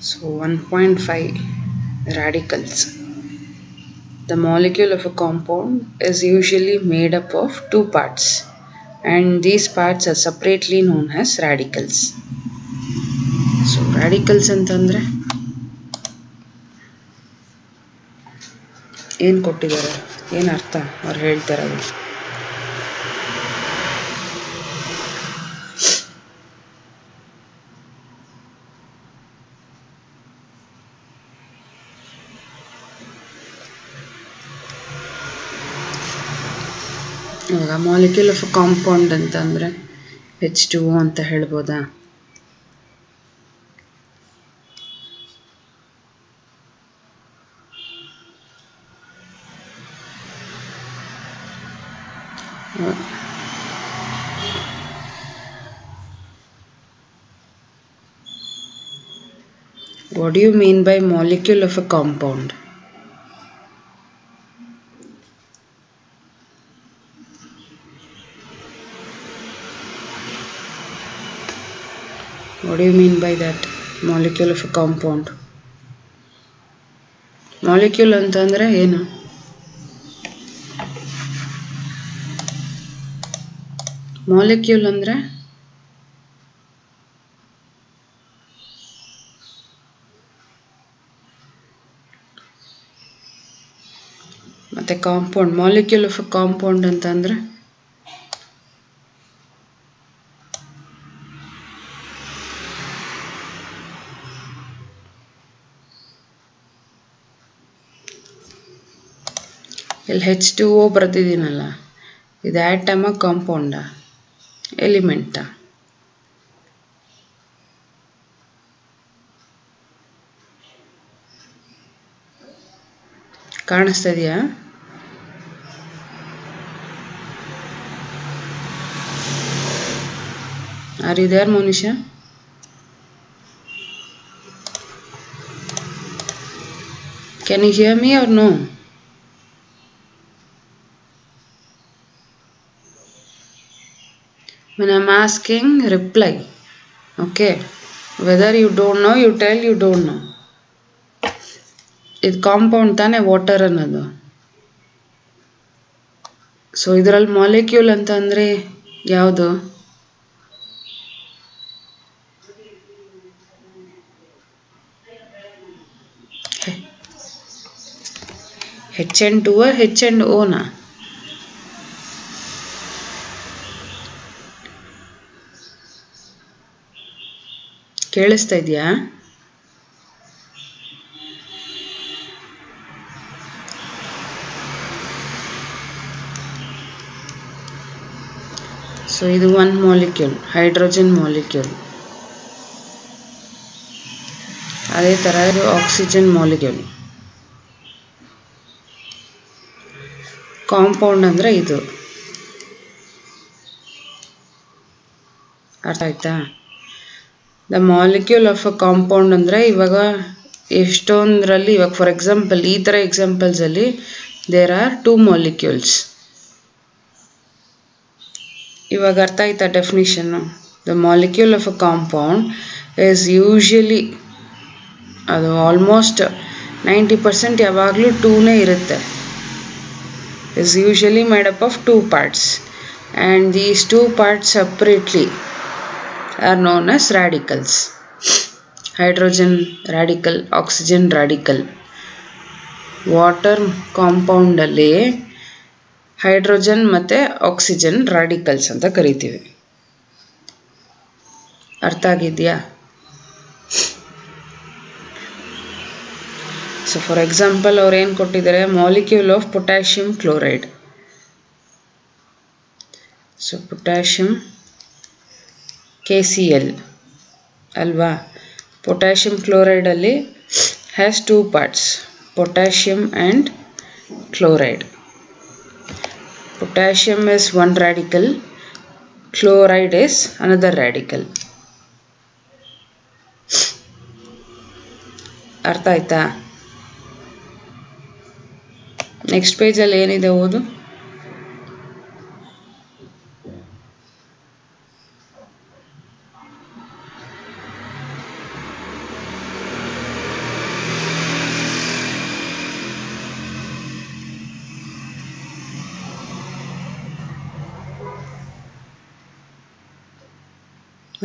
So 1.5 radicals. The molecule of a compound is usually made up of two parts and these parts are separately known as radicals. So radicals ಅಂತಂದ್ರೆ ಏನು ಕೊಟ್ಟಿದ್ದಾರೆ ಏನು ಅರ್ಥ ಅವ್ರು ಹೇಳ್ತಾರದು molecule of compound ಅಂತ ಅಂದರೆ H two ಅಂತ ಹೇಳ್ಬೋದಾ What do you mean by molecule of a compound? What do you mean by that? Molecule of a compound. Molecule ಅಂತಂದ್ರೆ ಏನು ಮಾಲಿಕ್ಯೂಲ್ ಅಂದರೆ ಮತ್ತೆ ಕಾಂಪೌಂಡ್ ಮಾಲಿಕ್ಯೂಲ್ ಆಫ್ ಕಾಂಪೌಂಡ್ ಅಂತ ಇಲ್ಲಿ ಹೆಚ್ ಟು ಓ ಬರ್ತಿದ್ದೀನಲ್ಲ ಇದು ಆಟಮ ಕಾಂಪೌಂಡ ಎಲಿಮೆಂಟ ಕಾಣಿಸ್ತಾ ಇದೆಯಾ? ದೇರ್ ಮನುಷ್ಯ? ಕ್ಯಾನ್ ಯು ಹಿಯರ್ ಮೀ ಅವ್ರು no when I'm asking, reply. Okay. Whether you don't know, you tell you don't know. ಇದು ಕಾಂಪೌಂಡ್ ತಾನೇ ವಾಟರ್ ಅನ್ನೋದು ಸೊ ಇದರಲ್ಲಿ ಮಾಲಿಕ್ಯೂಲ್ ಅಂತ ಅಂದರೆ ಯಾವುದು H N two H and ಓನಾ ಕೇಳಿಸ್ತಾ ಇದೆಯಾ? ಸೊ ಇದು ಒನ್ ಮಾಲಿಕ್ಯೂಲ್ ಹೈಡ್ರೋಜನ್ ಮಾಲಿಕ್ಯೂಲ್ ಅದೇ ಥರ ಇದು ಆಕ್ಸಿಜನ್ ಮಾಲಿಕ್ಯೂಲ್ ಕಾಂಪೌಂಡ್ ಅಂದರೆ ಇದು. ಅರ್ಥ ಆಯ್ತಾ? The molecule of a compound ಅಂದರೆ ಇವಾಗ ಎಷ್ಟೊಂದರಲ್ಲಿ, ಇವಾಗ ಫಾರ್ ಎಕ್ಸಾಂಪಲ್ ಈ ಥರ ಎಕ್ಸಾಂಪಲ್ಸಲ್ಲಿ ದೇರ್ ಆರ್ ಟೂ ಮಾಲಿಕ್ಯೂಲ್ಸ್ ಇವಾಗ ಅರ್ಥ ಆಯ್ತಾ ಡೆಫಿನಿಷನ್ನು the molecule of a compound is usually ಅದು ಆಲ್ಮೋಸ್ಟ್ ನೈಂಟಿ ಪರ್ಸೆಂಟ್ ಯಾವಾಗಲೂ ಟೂನೇ ಇರುತ್ತೆ. Is usually made up of two parts and these two parts separately are known as radicals. Hydrogen radical, oxygen radical. Water ಕಾಂಪೌಂಡಲ್ಲಿ hydrogen ಮತ್ತು oxygen radicals ಅಂತ ಕರಿತೀವಿ ಅರ್ಥ ಆಗಿದೆಯಾ so for example ಅವ್ರು ಏನು ಕೊಟ್ಟಿದ್ದಾರೆ molecule of potassium chloride so potassium K C L ಅಲ್ವಾ? Potassium ಕ್ಲೋರೈಡಲ್ಲಿ has two parts potassium and chloride potassium is one radical chloride is another radical ಅರ್ಥ ಆಯ್ತಾ? ನೆಕ್ಸ್ಟ್ ಪೇಜಲ್ಲಿ ಏನಿದೆ ಓದು?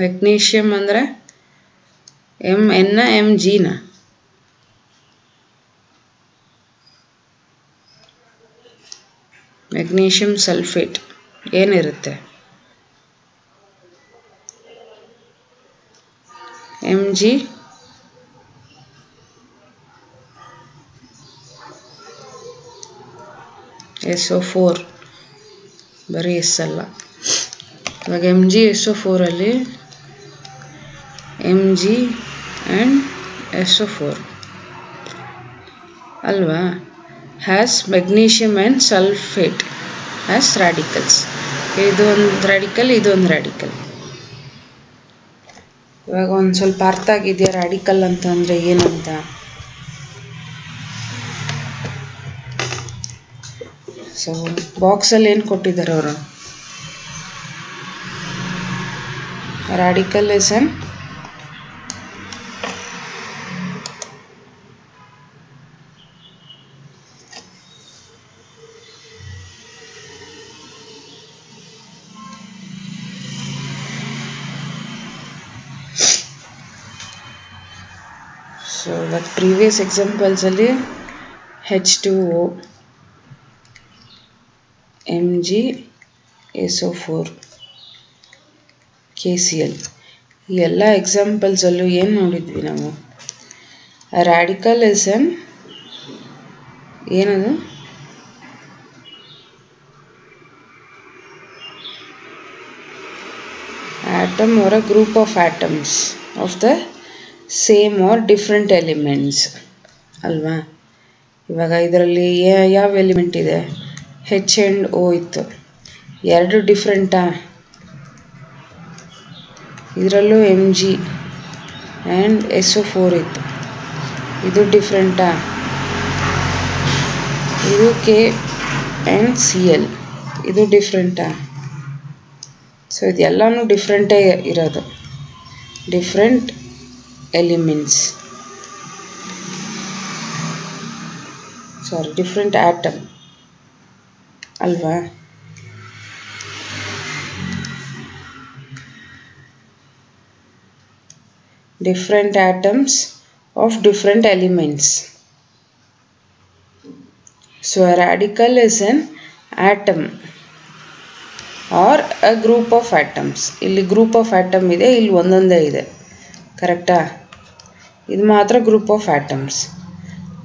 ಮೆಗ್ನೀಷಿಯಮ್ ಅಂದರೆ ಎಂ ಎನ್ನ ಎಂ, ಜಿನ. ಮೆಗ್ನೀಷಿಯಮ್ ಸಲ್ಫೇಟ್ ಏನಿರುತ್ತೆ? M, G, S O four. ಬರೀ ಎಸ್ ಅಲ್ಲ. ಇವಾಗ ಎಂ, ಜಿ, ಎಸ್ ಒ ಫೋರಲ್ಲಿ ಎಸ್ ಒ ಫೋರ್ ಅಲ್ವಾ has magnesium and sulphate has radicals ಇದು ಒಂದು ರ್ಯಾಡಿಕಲ್ ಇದೊಂದು ರ್ಯಾಡಿಕಲ್ ಇವಾಗ ಒಂದು ಸ್ವಲ್ಪ ಅರ್ಥ ಆಗಿದೆಯಾ ರಾಡಿಕಲ್ ಅಂತಂದರೆ ಏನಂತ? ಸೊ ಬಾಕ್ಸಲ್ಲಿ ಏನು ಕೊಟ್ಟಿದ್ದಾರೆ ಅವರು? Radical is an so ಎಕ್ಸಾಂಪಲ್ಸಲ್ಲಿ H two O M G S O four K C L ಈ ಎಲ್ಲ ಎಕ್ಸಾಂಪಲ್ಸಲ್ಲೂ ಏನು ನೋಡಿದ್ವಿ ನಾವು? ರ್ಯಾಡಿಕಲ್ ಇಸ್ ಎನ್ ಏನದು ಆಟಮ್ ಅವರ group of atoms of the same or different elements ಅಲ್ವಾ? ಇವಾಗ ಇದರಲ್ಲಿ ಯಾವ ಎಲಿಮೆಂಟ್ ಇದೆ? ಹೆಚ್ ಆ್ಯಂಡ್ ಓ ಇತ್ತು. ಎರಡು ಡಿಫ್ರೆಂಟಾ ಇದರಲ್ಲೂ M G and S O four ಇತ್ತು. ಇದು ಡಿಫ್ರೆಂಟಾ ಇದು ಕೆ ಆ್ಯಂಡ್ ಸಿ ಎಲ್ ಇದು ಡಿಫ್ರೆಂಟಾ ಸೊ ಇದೆಲ್ಲನೂ ಡಿಫ್ರೆಂಟೇ ಇರೋದು. Different ಎಲಿಮೆಂಟ್ಸ್ ಸಾರಿ ಡಿಫ್ರೆಂಟ್ ಆಟಮ್ ಅಲ್ವಾ different atoms of different elements. So a radical is an atom or a group of atoms. ಇಲ್ಲಿ ಗ್ರೂಪ್ ಆಫ್ ಆಟಮ್ ಇದೆ ಇಲ್ಲಿ ಒಂದೊಂದೇ ಇದೆ ಕರೆಕ್ಟಾ ಇದು ಮಾತ್ರ group of atoms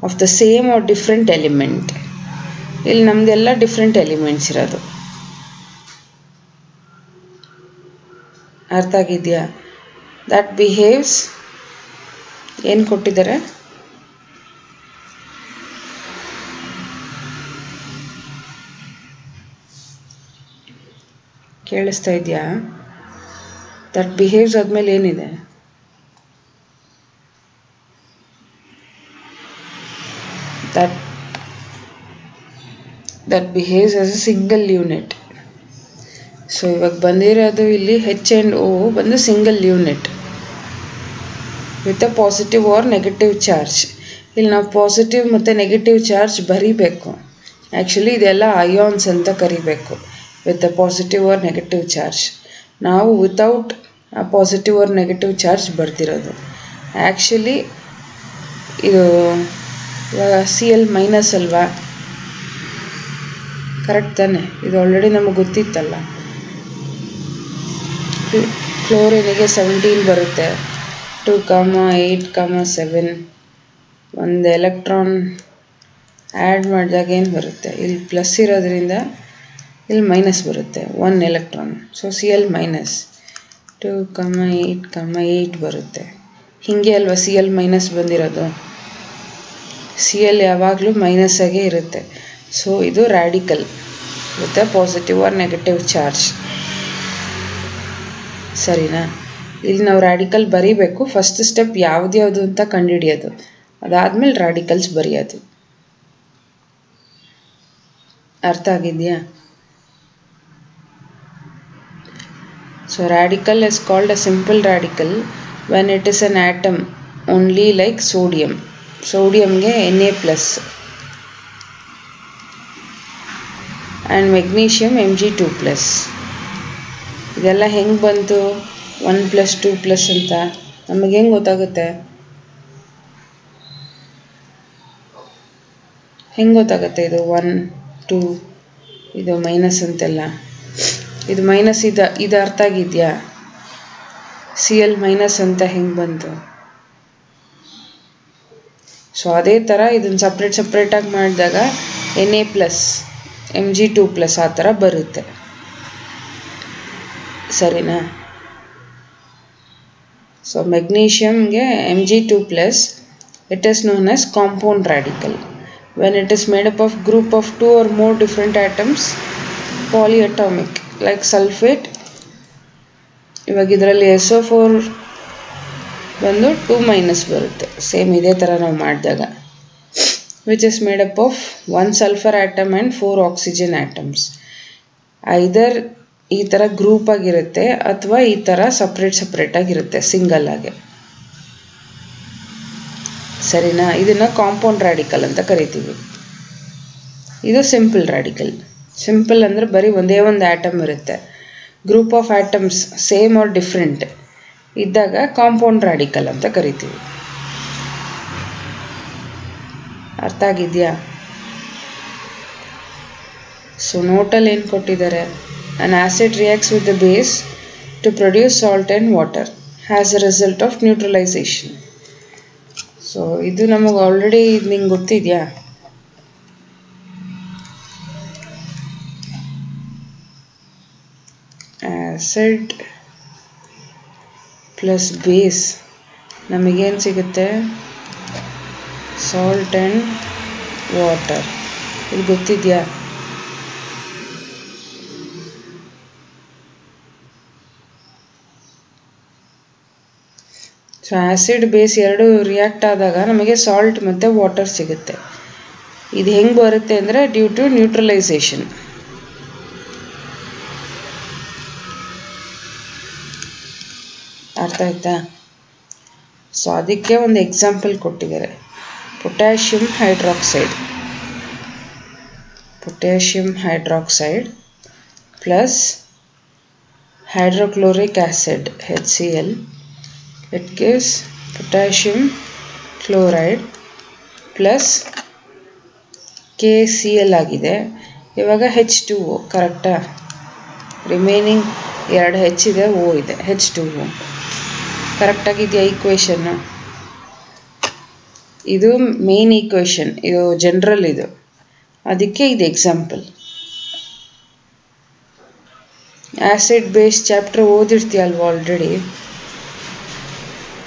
of the same or different element ಇಲ್ಲಿ ನಮ್ದೆಲ್ಲ ಡಿಫ್ರೆಂಟ್ ಎಲಿಮೆಂಟ್ಸ್ ಇರೋದು. ಅರ್ಥ ಆಗಿದೆಯಾ? ದಟ್ ಬಿಹೇವ್ಸ್ ಏನು ಕೊಟ್ಟಿದ್ದಾರೆ? ಕೇಳಿಸ್ತಾ ಇದೆಯಾ? ದಟ್ ಬಿಹೇವ್ಸ್ ಆದಮೇಲೆ ಏನಿದೆ? That that behaves as a single unit so ಇವಾಗ ಬಂದಿರೋದು ಇಲ್ಲಿ ಹೆಚ್ ಆ್ಯಂಡ್ ಓ ಬಂದು single unit with a positive or negative charge ಇಲ್ಲಿ ನಾವು ಪಾಸಿಟಿವ್ ಮತ್ತು ನೆಗೆಟಿವ್ ಚಾರ್ಜ್ ಬರೀಬೇಕು. ಆ್ಯಕ್ಚುಲಿ ಇದೆಲ್ಲ ಅಯಾನ್ಸ್ ಅಂತ ಕರಿಬೇಕು. With a positive or negative charge ನಾವು ವಿತೌಟ್ ಆ ಪಾಸಿಟಿವ್ ಆರ್ ನೆಗೆಟಿವ್ ಚಾರ್ಜ್ ಬರ್ದಿರೋದು. ಆ್ಯಕ್ಚುಲಿ ಇದು ಇವಾಗ ಸಿ ಎಲ್ ಮೈನಸ್ ಅಲ್ವಾ? ಕರೆಕ್ಟ್ ತಾನೆ? ಇದು ಆಲ್ರೆಡಿ ನಮಗೆ ಗೊತ್ತಿತ್ತಲ್ಲ. ಕ್ಲೋರಿನಿಗೆ ಸೆವೆಂಟೀನ್ ಬರುತ್ತೆ. Two comma eight comma seven ಒಂದು ಎಲೆಕ್ಟ್ರಾನ್ ಆ್ಯಡ್ ಮಾಡಿದಾಗ ಏನು ಬರುತ್ತೆ? ಇಲ್ಲಿ ಪ್ಲಸ್ ಇರೋದ್ರಿಂದ ಇಲ್ಲಿ ಮೈನಸ್ ಬರುತ್ತೆ. One electron so C L minus two comma eight comma eight ಬರುತ್ತೆ. ಹೀಗೆ ಅಲ್ವಾ ಸಿ ಎಲ್ ಮೈನಸ್ ಬಂದಿರೋದು? ಸಿ ಎಲ್ ಯಾವಾಗಲೂ ಮೈನಸ್ ಆಗೇ ಇರುತ್ತೆ. ಸೊ ಇದು radical with positive or negative charge ಸರಿನಾ? ಇಲ್ಲಿ ನಾವು ರ್ಯಾಡಿಕಲ್ ಬರೀಬೇಕು. ಫಸ್ಟ್ ಸ್ಟೆಪ್ ಯಾವ್ದು ಯಾವುದು ಅಂತ ಕಂಡುಹಿಡಿಯೋದು. ಅದಾದಮೇಲೆ ರ್ಯಾಡಿಕಲ್ಸ್ ಬರೆಯೋದು. ಅರ್ಥ ಆಗಿದೆಯಾ? So radical is called a simple radical when it is an atom only like sodium ಸೋಡಿಯಂಗೆ N A plus. And magnesium M G two plus. ಇದೆಲ್ಲ ಹೆಂಗೆ ಬಂತು? ಒನ್ ಪ್ಲಸ್ ಟು ಪ್ಲಸ್ ಅಂತ. ನಮಗೆ ಹೆಂಗೆ ಗೊತ್ತಾಗುತ್ತೆ? ಹೆಂಗೆ ಗೊತ್ತಾಗುತ್ತೆ ಇದು ಒನ್, ಟು, ಇದು ಮೈನಸ್ ಅಂತೆಲ್ಲ? ಇದು ಮೈನಸ್ ಇದು ಇದು ಅರ್ಥ ಆಗಿದೆಯಾ? ಸಿ ಎಲ್ ಮೈನಸ್ ಅಂತ ಹೆಂಗೆ ಬಂತು? ಸೊ ಅದೇ ಥರ ಇದನ್ನು ಸಪ್ರೇಟ್ ಸಪ್ರೇಟಾಗಿ ಮಾಡಿದಾಗ N A plus M G two plus ಆ ಥರ ಬರುತ್ತೆ. ಸರಿನಾ? So ಮೆಗ್ನೀಷಿಯಮ್ಗೆ M G two plus it is known as compound radical when it is made up of group of two or more different items polyatomic like sulphate ಇವಾಗ ಇದರಲ್ಲಿ S O four ಬಂದು two minus ಬರುತ್ತೆ. Same ಇದೇ ಥರ ನಾವು ಮಾಡಿದಾಗ. Which is made up of one sulphur atom and four oxygen atoms either ಈ ಥರ ಗ್ರೂಪ್ ಆಗಿರುತ್ತೆ ಅಥವಾ ಈ ಥರ ಸಪ್ರೇಟ್ ಸಪ್ರೇಟ್ ಆಗಿರುತ್ತೆ ಸಿಂಗಲ್ ಆಗಿ. ಸರಿನಾ? ಇದನ್ನು ಕಾಂಪೌಂಡ್ ರಾಡಿಕಲ್ ಅಂತ ಕರಿತೀವಿ. ಇದು ಸಿಂಪಲ್ ರ್ಯಾಡಿಕಲ್ ಸಿಂಪಲ್ ಅಂದರೆ ಬರೀ ಒಂದೇ ಒಂದು ಆ್ಯಟಮ್ ಇರುತ್ತೆ. Group of atoms same or different ಇದ್ದಾಗ ಕಾಂಪೌಂಡ್ ರಾಡಿಕಲ್ ಅಂತ ಕರಿತೀವಿ. ಅರ್ಥ ಆಗಿದೆಯಾ? ಸೊ ನೋಟಲ್ಲಿ ಏನು ಕೊಟ್ಟಿದ್ದಾರೆ? An acid reacts with the base to produce salt and water has a result of neutralisation so ಇದು ನಮಗೆ ಆಲ್ರೆಡಿ ನಿಂಗೆ ಗೊತ್ತಿದೆಯಾ? ಆ್ಯಸಿಡ್ ಪ್ಲಸ್ ಬೇಸ್ ನಮಗೇನು ಸಿಗುತ್ತೆ? ಸಾಲ್ಟ್ ಆ್ಯಂಡ್ ವಾಟರ್ ಇದು ಗೊತ್ತಿದೆಯಾ? ಸೊ ಆ್ಯಸಿಡ್ ಬೇಸ್ ಎರಡು ರಿಯಾಕ್ಟ್ ಆದಾಗ ನಮಗೆ ಸಾಲ್ಟ್ ಮತ್ತು ವಾಟರ್ ಸಿಗುತ್ತೆ. ಇದು ಹೆಂಗೆ ಬರುತ್ತೆ ಅಂದರೆ ಡ್ಯೂ ಟು ನ್ಯೂಟ್ರಲೈಸೇಷನ್ ಅರ್ಥ ಆಯ್ತಾ ಸೊ ಅದಕ್ಕೆ ಒಂದು ಎಕ್ಸಾಂಪಲ್ ಕೊಟ್ಟಿದ್ದಾರೆ. Potassium hydroxide potassium hydroxide plus hydrochloric acid H C L it gives potassium chloride plus K C L ಆಗಿದೆ. ಇವಾಗ ಹೆಚ್ ಟು ಓ ಕರೆಕ್ಟಾ ರಿಮೈನಿಂಗ್ ಎರಡು ಹೆಚ್ ಇದೆ ಓ ಇದೆ ಹೆಚ್ ಟು ಓ ಕರೆಕ್ಟಾಗಿದೆಯಾ ಈಕ್ವೇಶನ್ ಇದು ಮೇನ್ ಈಕ್ವೇಶನ್ ಇದು ಜನರಲ್ ಇದು. ಅದಕ್ಕೆ ಇದು ಎಕ್ಸಾಂಪಲ್ ಆ್ಯಸಿಡ್ ಬೇಸ್ ಚಾಪ್ಟರ್ ಓದಿರ್ತೀಯಲ್ವ ಆಲ್ರೆಡಿ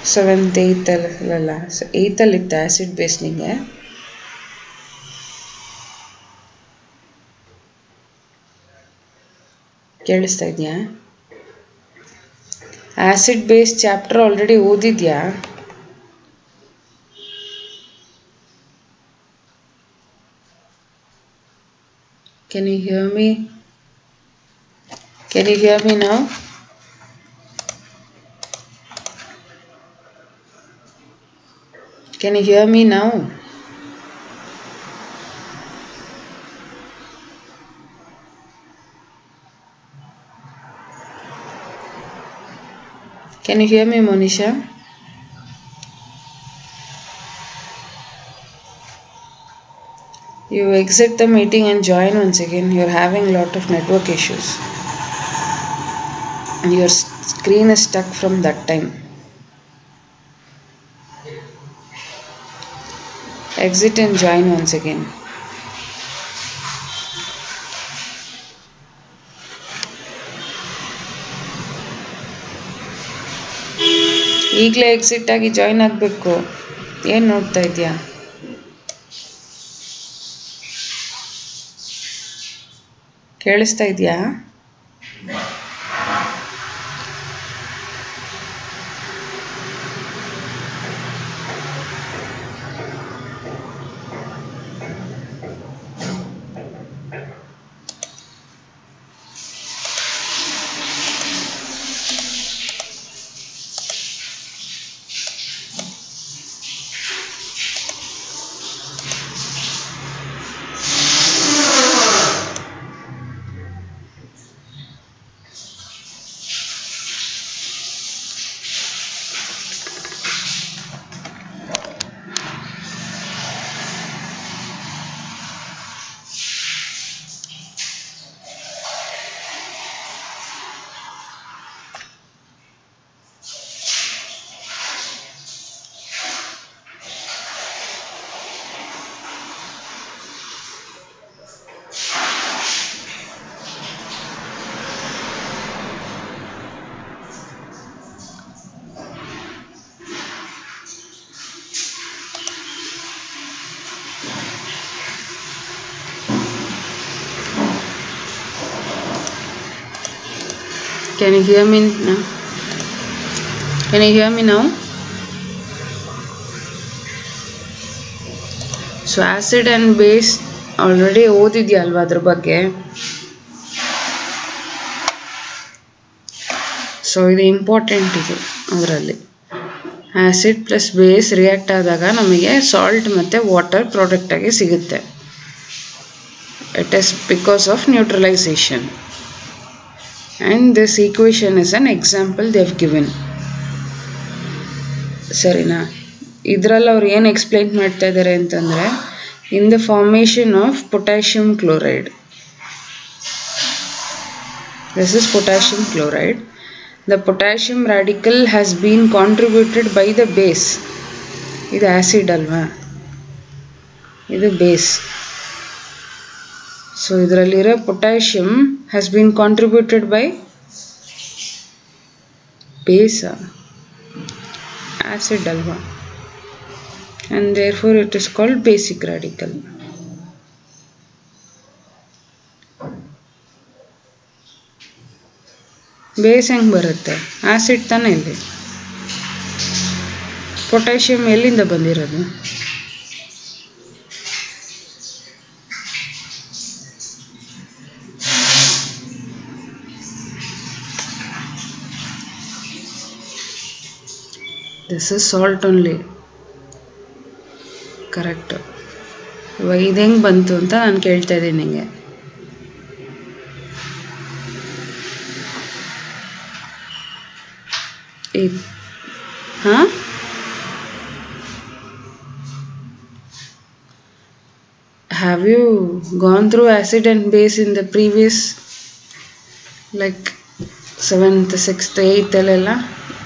ಸೆವೆಂತ್ ಏಯ್ತಲ್ಲ ಏಯ್ತಲ್ಲಿತ್ತು ಆ್ಯಸಿಡ್ ಬೇಸ್ ನಿಮಗೆ ಕೇಳಿಸ್ತಾ ಇದೆಯಾ? ಆ್ಯಸಿಡ್ ಬೇಸ್ ಚಾಪ್ಟರ್ ಆಲ್ರೆಡಿ ಓದಿದ್ಯಾ Can you hear me? Can you hear me now? Can you hear me now? Can you hear me, Monisha? You exit the meeting and join once again. You're having a lot of network issues. Your screen is stuck from that time. Exit and join once again. ಈಗಲೇ exit ಆಗಿ join ಆಗಬೇಕು. ಏನು ನೋಡ್ತಾ ಇದೆಯಾ? ಕೇಳಿಸ್ತಾ ಇದೆಯಾ? Can you hear me now? Can you hear me now? So acid and base already ಓದಿದ್ಯಲ್ವಾ ಅದ್ರ ಬಗ್ಗೆ ಸೊ ಇದು ಇಂಪಾರ್ಟೆಂಟ್ ಇದು ಅದರಲ್ಲಿ ಆ್ಯಸಿಡ್ ಪ್ಲಸ್ ಬೇಸ್ ರಿಯಾಕ್ಟ್ ಆದಾಗ ನಮಗೆ ಸಾಲ್ಟ್ ಮತ್ತು ವಾಟರ್ ಪ್ರಾಡಕ್ಟಾಗಿ ಸಿಗುತ್ತೆ it is because of neutralisation and this equation is an example they've given ಸರಿನಾ ಇದರಲ್ಲಿ ಅವ್ರು ಏನು ಎಕ್ಸ್ಪ್ಲೈನ್ ಮಾಡ್ತಾ ಇದ್ದಾರೆ ಅಂತಂದರೆ in the formation of potassium chloride this is potassium chloride the potassium radical has been contributed by the base ಇದು acid ಅಲ್ವಾ? ಇದು base so ಇದರಲ್ಲಿರೋ potassium has been contributed by ಬೇಸಾ ಅಲ್ವಾ and therefore it is called basic radical. Base ಹೆಂಗೆ ಬರುತ್ತೆ? Acid ತಾನೇ ಇಲ್ಲಿ potassium ಎಲ್ಲಿಂದ ಬಂದಿರೋದು? This is salt only correct ಇವಾಗ ಇದು ಹೆಂಗೆ ಬಂತು ಅಂತ ನಾನು ಕೇಳ್ತಾ ಇದ್ದೀನಿ ನಿಮಗೆ ಹಾಂ? Have you gone through acid and base in the previous, like seventh sixth ಏಯ್ತಲ್ಲೆಲ್ಲ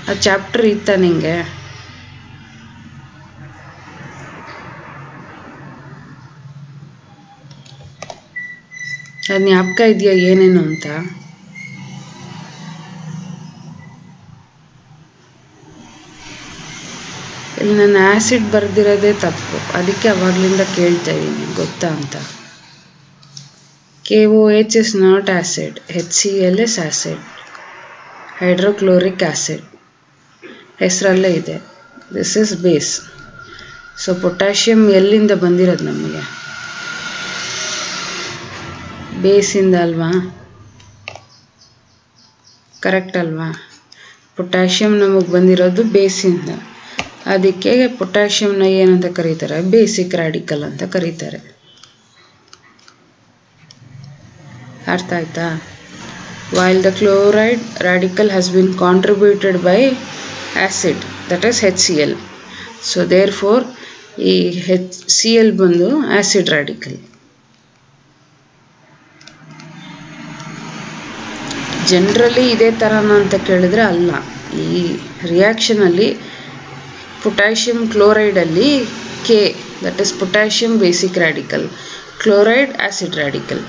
ಆ ಚಾಪ್ಟರ್ ಇತ್ತ ನಿಂಗೆ? ಅದು ಜ್ಞಾಪಕ ಇದೆಯಾ ಏನೇನು ಅಂತ? ಇಲ್ಲಿ ನಾನು ಆ್ಯಸಿಡ್ ಬರೆದಿರೋದೇ ತಪ್ಪು. ಅದಕ್ಕೆ ಅವಾಗಲಿಂದ ಕೇಳ್ತಾ ಇದ್ದೀನಿ. ಗೊತ್ತಾ ಅಂತ? K O H is not acid H C L is acid hydrochloric acid ಹೆಸರಲ್ಲೇ ಇದೆ. This is base so potassium ಎಲ್ಲಿಂದ ಬಂದಿರೋದು ನಮಗೆ? ಬೇಸಿಂದ ಅಲ್ವಾ? ಕರೆಕ್ಟ್ ಅಲ್ವಾ? ಪೊಟ್ಯಾಷಿಯಮ್ ನಮಗೆ ಬಂದಿರೋದು ಬೇಸಿಂದ ಅದಕ್ಕೆ ಪೊಟ್ಯಾಷಿಯಮ್ನ ಏನಂತ ಕರೀತಾರೆ? ಬೇಸಿಕ್ ರಾಡಿಕಲ್ ಅಂತ ಕರೀತಾರೆ. ಅರ್ಥ ಆಯ್ತಾ? While the chloride radical has been contributed by acid C L so therefore ಈ ಹೆಚ್ ಸಿ ಎಲ್ ಬಂದು ಆ್ಯಸಿಡ್ ರಾಡಿಕಲ್ ಜನರಲಿ ಇದೇ ಥರನ ಅಂತ ಕೇಳಿದ್ರೆ ಅಲ್ಲ. ಈ ರಿಯಾಕ್ಷನಲ್ಲಿ potassium ಕ್ಲೋರೈಡಲ್ಲಿ K that is potassium basic radical chloride acid radical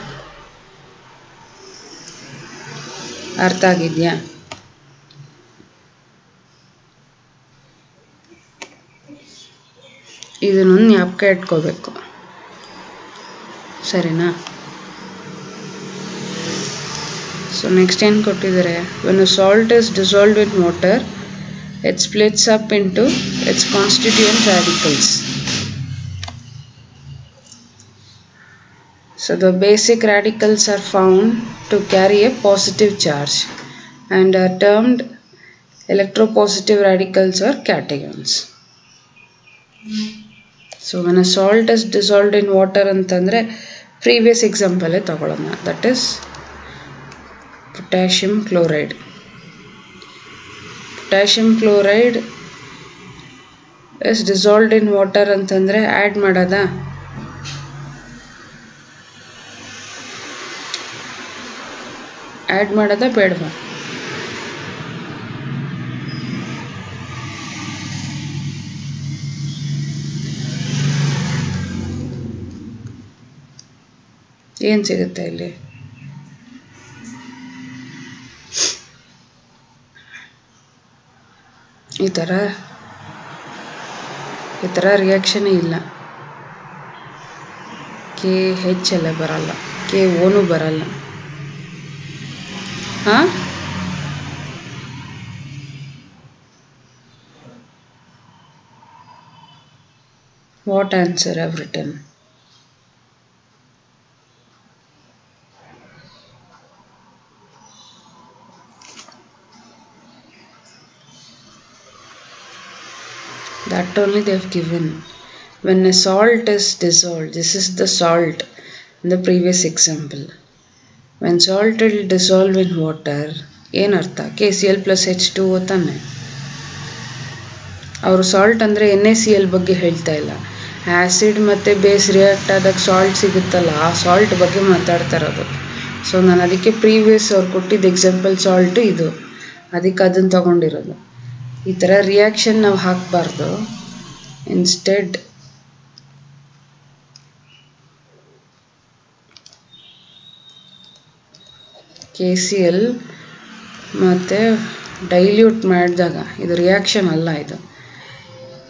ಅರ್ಥ ಆಗಿದೆಯಾ? ಇದನ್ನೊಂದು ಜ್ಞಾಪಕ ಇಟ್ಕೋಬೇಕು ಸರಿನಾ ಸೊ ನೆಕ್ಸ್ಟ್ ಏನು ಕೊಟ್ಟಿದ್ದಾರೆ when salt is dissolved in water it splits up into its constituent radicals. So the basic radicals are found to carry a positive charge and are termed electropositive radicals or cations. So when a salt is dissolved in water ಅಂತಂದರೆ previous example ತಗೊಳ್ಳೋಣ that is potassium chloride. Potassium chloride is dissolved in water ಅಂತಂದರೆ add ಮಾಡೋದಾ add ಮಾಡೋದಾ ಬೇಡವಾ ಏನು ಸಿಗುತ್ತೆ ಇಲ್ಲಿ? ಈ ಥರ ಈ ಥರ ರಿಯಾಕ್ಷನ್ ಇಲ್ಲ. ಕೆ ಹೆಚ್ ಎಲ್ಲ ಬರಲ್ಲ. ಕೆ ಓನು ಬರಲ್ಲ. ಹಾಂ? What answer have return That only they have given. When a salt is dissolved, this is the salt in the previous example. When salt will dissolve in water, ಏನರ್ಥ K C L plus H two ತಾನೆ? ಅವರು salt ಅಂದರೆ N A C L ಬಗ್ಗೆ ಹೇಳ್ತಾ ಇಲ್ಲ. Acid ಮತ್ತು base react ಆದಾಗ salt ಸಿಗುತ್ತಲ್ಲ ಆ ಸಾಲ್ಟ್ ಬಗ್ಗೆ ಮಾತಾಡ್ತಾ ಇರೋದು. ಸೊ ನಾನು ಅದಕ್ಕೆ ಪ್ರೀವಿಯಸ್ ಅವ್ರು ಕೊಟ್ಟಿದ್ದ ಎಕ್ಸಾಂಪಲ್ ಸಾಲ್ಟು ಇದು. ಅದಕ್ಕೆ ಅದನ್ನು ತಗೊಂಡಿರೋದು. ಈ ಥರ ರಿಯಾಕ್ಷನ್ ನಾವು ಹಾಕಬಾರ್ದು. ಇನ್ಸ್ಟೆಡ್ ಕೆ ಸಿ ಎಲ್ ಮತ್ತು ಡೈಲ್ಯೂಟ್ ಮಾಡಿದಾಗ, ಇದು ರಿಯಾಕ್ಷನ್ ಅಲ್ಲ ಇದು.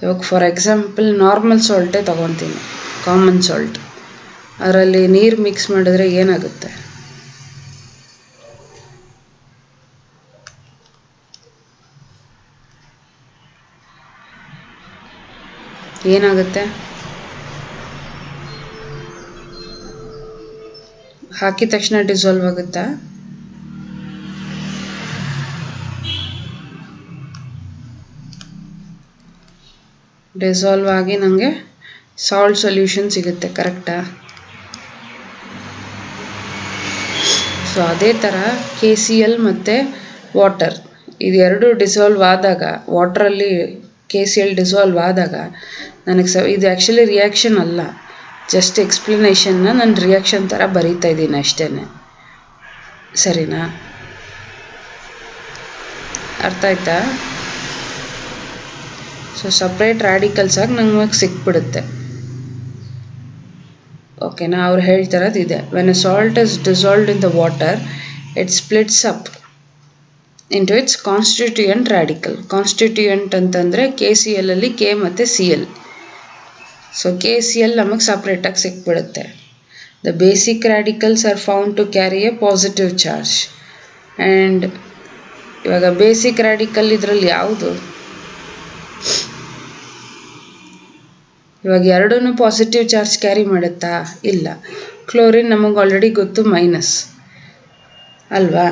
ಇವಾಗ ಫಾರ್ ಎಕ್ಸಾಂಪಲ್ ನಾರ್ಮಲ್ ಸಾಲ್ಟೇ ತೊಗೊತೀನಿ ಕಾಮನ್ ಸಾಲ್ಟ್ ಅದರಲ್ಲಿ ನೀರು ಮಿಕ್ಸ್ ಮಾಡಿದ್ರೆ ಏನಾಗುತ್ತೆ? ಏನಾಗುತ್ತೆ? ಹಾಕಿದ ತಕ್ಷಣ ಡಿಸಾಲ್ವ್ ಆಗುತ್ತಾ? ಡಿಸಾಲ್ವ್ ಆಗಿ ನನಗೆ ಸಾಲ್ಟ್ ಸೊಲ್ಯೂಷನ್ ಸಿಗುತ್ತೆ ಕರೆಕ್ಟಾ ಸೊ ಅದೇ ಥರ ಕೆ ಸಿ ಎಲ್ ಮತ್ತು ವಾಟರ್ ಇದೆರಡು ಡಿಸಾಲ್ವ್ ಆದಾಗ ವಾಟ್ರಲ್ಲಿ ಕೆ ಸಿ ಎಲ್ ಡಿಸಾಲ್ವ್ ಆದಾಗ ನನಗೆ ಸ ಇದು ಆ್ಯಕ್ಚುಲಿ ರಿಯಾಕ್ಷನ್ ಅಲ್ಲ. ಜಸ್ಟ್ ಎಕ್ಸ್ಪ್ಲನೇಷನ್ನ ನಾನು ರಿಯಾಕ್ಷನ್ ಥರ ಬರೀತಾ ಇದ್ದೀನಿ ಅಷ್ಟೇ ಸರಿನಾ? ಅರ್ಥ ಆಯ್ತಾ? ಸೊ ಸಪ್ರೇಟ್ ರ್ಯಾಡಿಕಲ್ಸ್ ಆಗಿ ನಮಗೆ ಸಿಕ್ಬಿಡುತ್ತೆ. ಓಕೆನಾ ಅವ್ರು ಹೇಳ್ತಿರೋದು ಇದೆ. When a salt is dissolved in the water it splits up to its constituent radical constituent ಅಂತಂದರೆ ಕೆ ಸಿ ಎಲ್ಲಲ್ಲಿ ಕೆ ಮತ್ತು C L so K C L ನಮಗೆ ಸಪ್ರೇಟಾಗಿ ಸಿಕ್ಬಿಡುತ್ತೆ. The basic radicals are found to carry a positive charge and ಇವಾಗ basic radical ಇದರಲ್ಲಿ ಯಾವುದು? ಇವಾಗ ಎರಡೂ ಪಾಸಿಟಿವ್ ಚಾರ್ಜ್ ಕ್ಯಾರಿ ಮಾಡುತ್ತಾ? ಇಲ್ಲ. ಕ್ಲೋರಿನ್ ನಮಗೆ ಆಲ್ರೆಡಿ ಗೊತ್ತು ಮೈನಸ್ ಅಲ್ವಾ?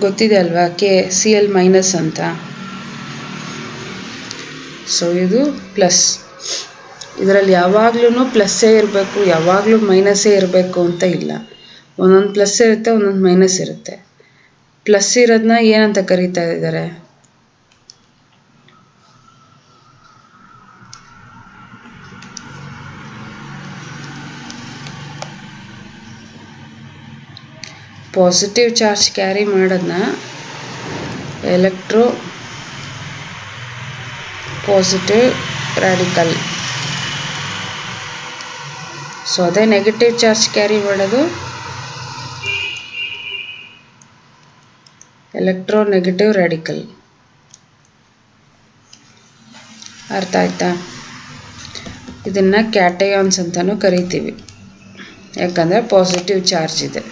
ಗೊತ್ತಿದೆ ಅಲ್ವಾ? ಕೆ ಸಿ ಎಲ್ ಮೈನಸ್ ಅಂತ. ಸೊ ಇದು ಪ್ಲಸ್ ಇದರಲ್ಲಿ ಯಾವಾಗ್ಲೂ ಪ್ಲಸ್ಸೇ ಇರಬೇಕು, ಯಾವಾಗಲೂ ಮೈನಸ್ಸೇ ಇರಬೇಕು ಅಂತ ಇಲ್ಲ. ಒಂದೊಂದು ಪ್ಲಸ್ ಇರುತ್ತೆ, ಒಂದೊಂದು ಮೈನಸ್ ಇರುತ್ತೆ. ಪ್ಲಸ್ ಇರೋದನ್ನ ಏನಂತ ಕರೀತಾ ಇದ್ದಾರೆ? ಪಾಸಿಟಿವ್ ಚಾರ್ಜ್ ಕ್ಯಾರಿ ಮಾಡೋದನ್ನ ಎಲೆಕ್ಟ್ರೋ ಪಾಸಿಟಿವ್ ರ್ಯಾಡಿಕಲ್ ಸೊ ಅದೇ ನೆಗೆಟಿವ್ ಚಾರ್ಜ್ ಕ್ಯಾರಿ ಮಾಡೋದು. ನೆಗೆಟಿವ್ ರ್ಯಾಡಿಕಲ್ ಅರ್ಥ ಆಯ್ತಾ? ಇದನ್ನು ಕ್ಯಾಟಯಾನ್ಸ್ ಅಂತಲೂ ಕರಿತೀವಿ. ಯಾಕಂದರೆ ಪಾಸಿಟಿವ್ ಚಾರ್ಜ್ ಇದೆ.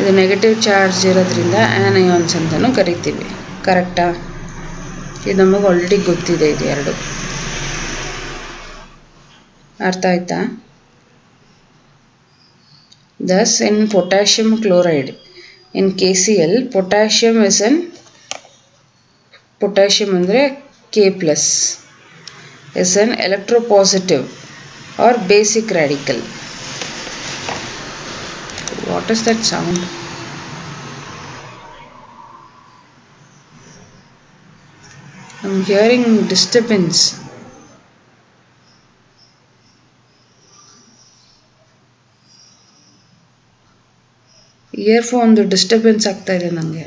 ಇದು ನೆಗೆಟಿವ್ ಚಾರ್ಜ್ ಇರೋದ್ರಿಂದ ಆ್ಯನಯಾನ್ಸ್ ಅಂತಲೂ ಕರಿತೀವಿ. ಕರೆಕ್ಟಾ ಇದು ನಮಗೆ ಆಲ್ರೆಡಿ ಗೊತ್ತಿದೆ ಇದು ಎರಡು. ಅರ್ಥ ಆಯ್ತಾ? Thus in potassium chloride in K C L potassium is an potassium ಅಂದರೆ K plus is an electropositive or basic radical What is that sound? I'm hearing disturbance. ಇಯರ್ಫೋನ್ದು ಡಿಸ್ಟರ್ಬೆನ್ಸ್ ಆಗ್ತಾ ಇದೆ ನನಗೆ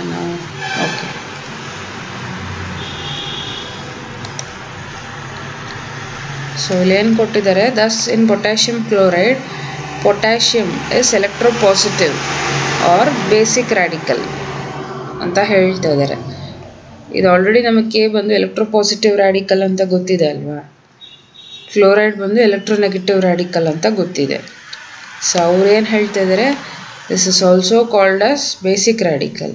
Yeah, ಓಕೆ ಸೊ ಇಲ್ಲೇನು ಕೊಟ್ಟಿದ್ದಾರೆ thus in potassium chloride potassium is electropositive or basic radical ಅಂತ ಹೇಳ್ತಾ ಇದ್ದಾರೆ. ಇದು ಆಲ್ರೆಡಿ ನಮಗೆ ಕೆ ಬಂದು ಎಲೆಕ್ಟ್ರೋಪಾಸಿಟಿವ್ ರ್ಯಾಡಿಕಲ್ ಅಂತ ಗೊತ್ತಿದೆ ಅಲ್ವಾ? ಕ್ಲೋರೈಡ್ ಬಂದು ಎಲೆಕ್ಟ್ರೋನೆಗೆಟಿವ್ ರ್ಯಾಡಿಕಲ್ ಅಂತ ಗೊತ್ತಿದೆ. ಸೊ ಅವ್ರು ಏನು ಹೇಳ್ತಾ ಇದ್ದಾರೆ this is also called as basic radical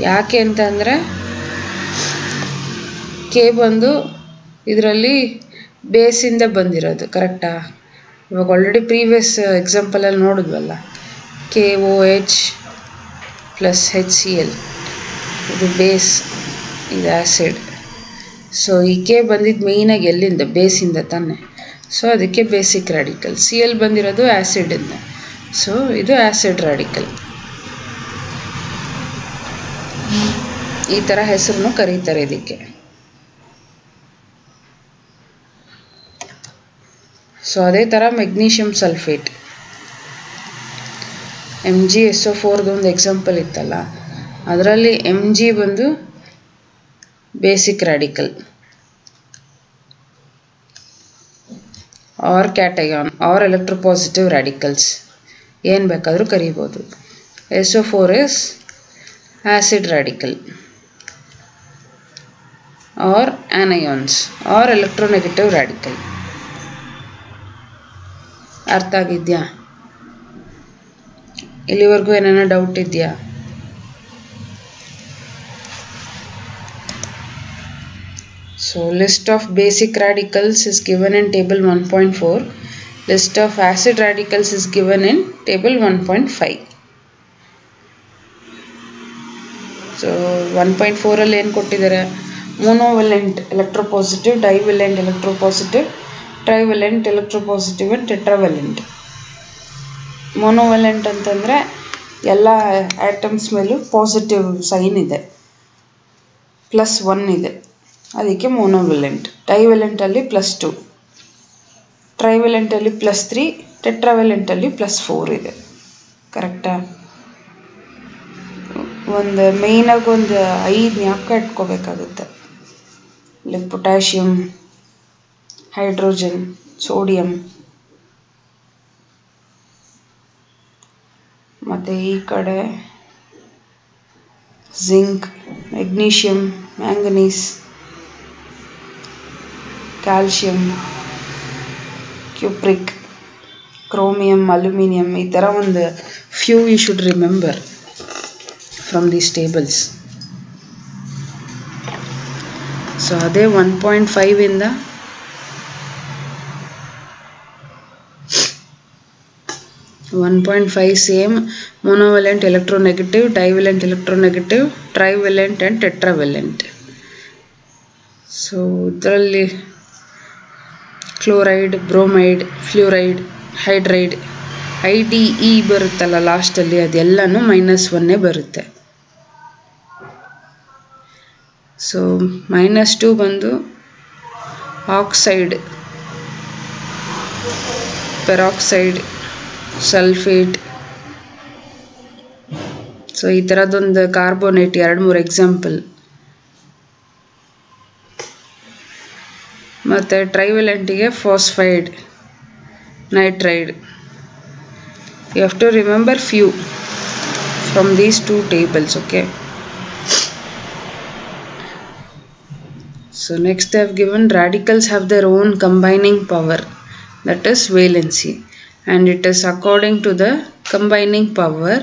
ಯಾಕೆ ಅಂತಂದರೆ ಕೆ ಬಂದು ಇದರಲ್ಲಿ ಬೇಸಿಂದ ಬಂದಿರೋದು ಕರೆಕ್ಟಾ ಇವಾಗ ಆಲ್ರೆಡಿ ಪ್ರೀವಿಯಸ್ ಎಕ್ಸಾಂಪಲಲ್ಲಿ ನೋಡಿದ್ವಲ್ಲ K O H plus H C L ಇದು ಬೇಸ್ ಇದು ಆ್ಯಸಿಡ್ ಸೊ ಈ ಕೆ ಬಂದಿದ್ದು ಮೇಯ್ನಾಗಿ ಎಲ್ಲಿಂದ? ಬೇಸಿಂದ ತಾನೆ. ಸೊ ಅದಕ್ಕೆ ಬೇಸಿಕ್ ರ್ಯಾಡಿಕಲ್ ಸಿ ಎಲ್ ಬಂದಿರೋದು ಆ್ಯಸಿಡಿಂದ ಸೊ ಇದು ಆ್ಯಸಿಡ್ ರ್ಯಾಡಿಕಲ್ ಈ ಥರ ಹೆಸರನ್ನು ಕರೀತಾರೆ ಇದಕ್ಕೆ. ಸೊ ಅದೇ ಥರ magnesium sulphate M G S O ಫೋರ್ದು ಒಂದು ಎಕ್ಸಾಂಪಲ್ ಇತ್ತಲ್ಲ, ಅದರಲ್ಲಿ ಎಂ ಜಿ ಬಂದು basic radical or cation or electropositive radicals ಏನು ಬೇಕಾದರೂ ಕರಿಬೋದು. S O four is Acid radical or anions or electronegative radical ಅರ್ಥ ಆಗಿದೆಯಾ ಇಲ್ಲಿವರೆಗೂ ಏನೇನೋ ಡೌಟ್ ಇದೆಯಾ So list of basic radicals is given in table 1.4. List of acid radicals is given in table 1.5. One point ಫೋರಲ್ಲಿ ಏನು ಕೊಟ್ಟಿದ್ದಾರೆ? Monovalent electropositive divalent electropositive trivalent electropositive and tetravalent monovalent ಅಂತಂದರೆ ಎಲ್ಲ items ಮೇಲೂ ಪಾಸಿಟಿವ್ ಸೈನ್ ಇದೆ. Plus one ಇದೆ. ಅದಕ್ಕೆ monovalent ಡೈವೆಲೆಂಟಲ್ಲಿ plus two ಟ್ರೈವೆಲೆಂಟಲ್ಲಿ ಪ್ಲಸ್ ತ್ರೀ ಟೆಟ್ರಾವೆಲೆಂಟಲ್ಲಿ ಪ್ಲಸ್ ಫೋರ್ ಇದೆ. ಕರೆಕ್ಟಾ ಒಂದು ಮೇಯ್ನಾಗಿ ಒಂದು ಐದು ಜ್ಞಾಪಕ ಇಟ್ಕೋಬೇಕಾಗುತ್ತೆ. ಲೈಕ್ ಪೊಟ್ಯಾಷಿಯಮ್ ಹೈಡ್ರೋಜನ್ ಸೋಡಿಯಂ ಮತ್ತು ಈ ಕಡೆ zinc magnesium manganese calcium cupric chromium aluminium ಈ ಥರ ಒಂದು few you should remember from these tables so ಅದೇ one point ಫೈವಿಂದ one point five same monovalent electronegative divalent electronegative trivalent and tetravalent so ಇದರಲ್ಲಿ chloride bromide fluoride hydride I D E ಬರುತ್ತಲ್ಲ ಲಾಸ್ಟಲ್ಲಿ ಅದೆಲ್ಲನೂ minus ಒನ್ನೇ ಬರುತ್ತೆ. ಸೊ ಮೈನಸ್ ಟು ಬಂದು oxide peroxide sulphate so ಈ ಥರದ್ದೊಂದು ಕಾರ್ಬೋನೇಟ್ ಎರಡು ಮೂರು ಎಕ್ಸಾಂಪಲ್ ಮತ್ತು ಟ್ರೈವೆಲೆಂಟಿಗೆ phosphide nitride you have to remember few from these two tables okay? so next they have given radicals have their own combining power that is valency and it is according to the combining power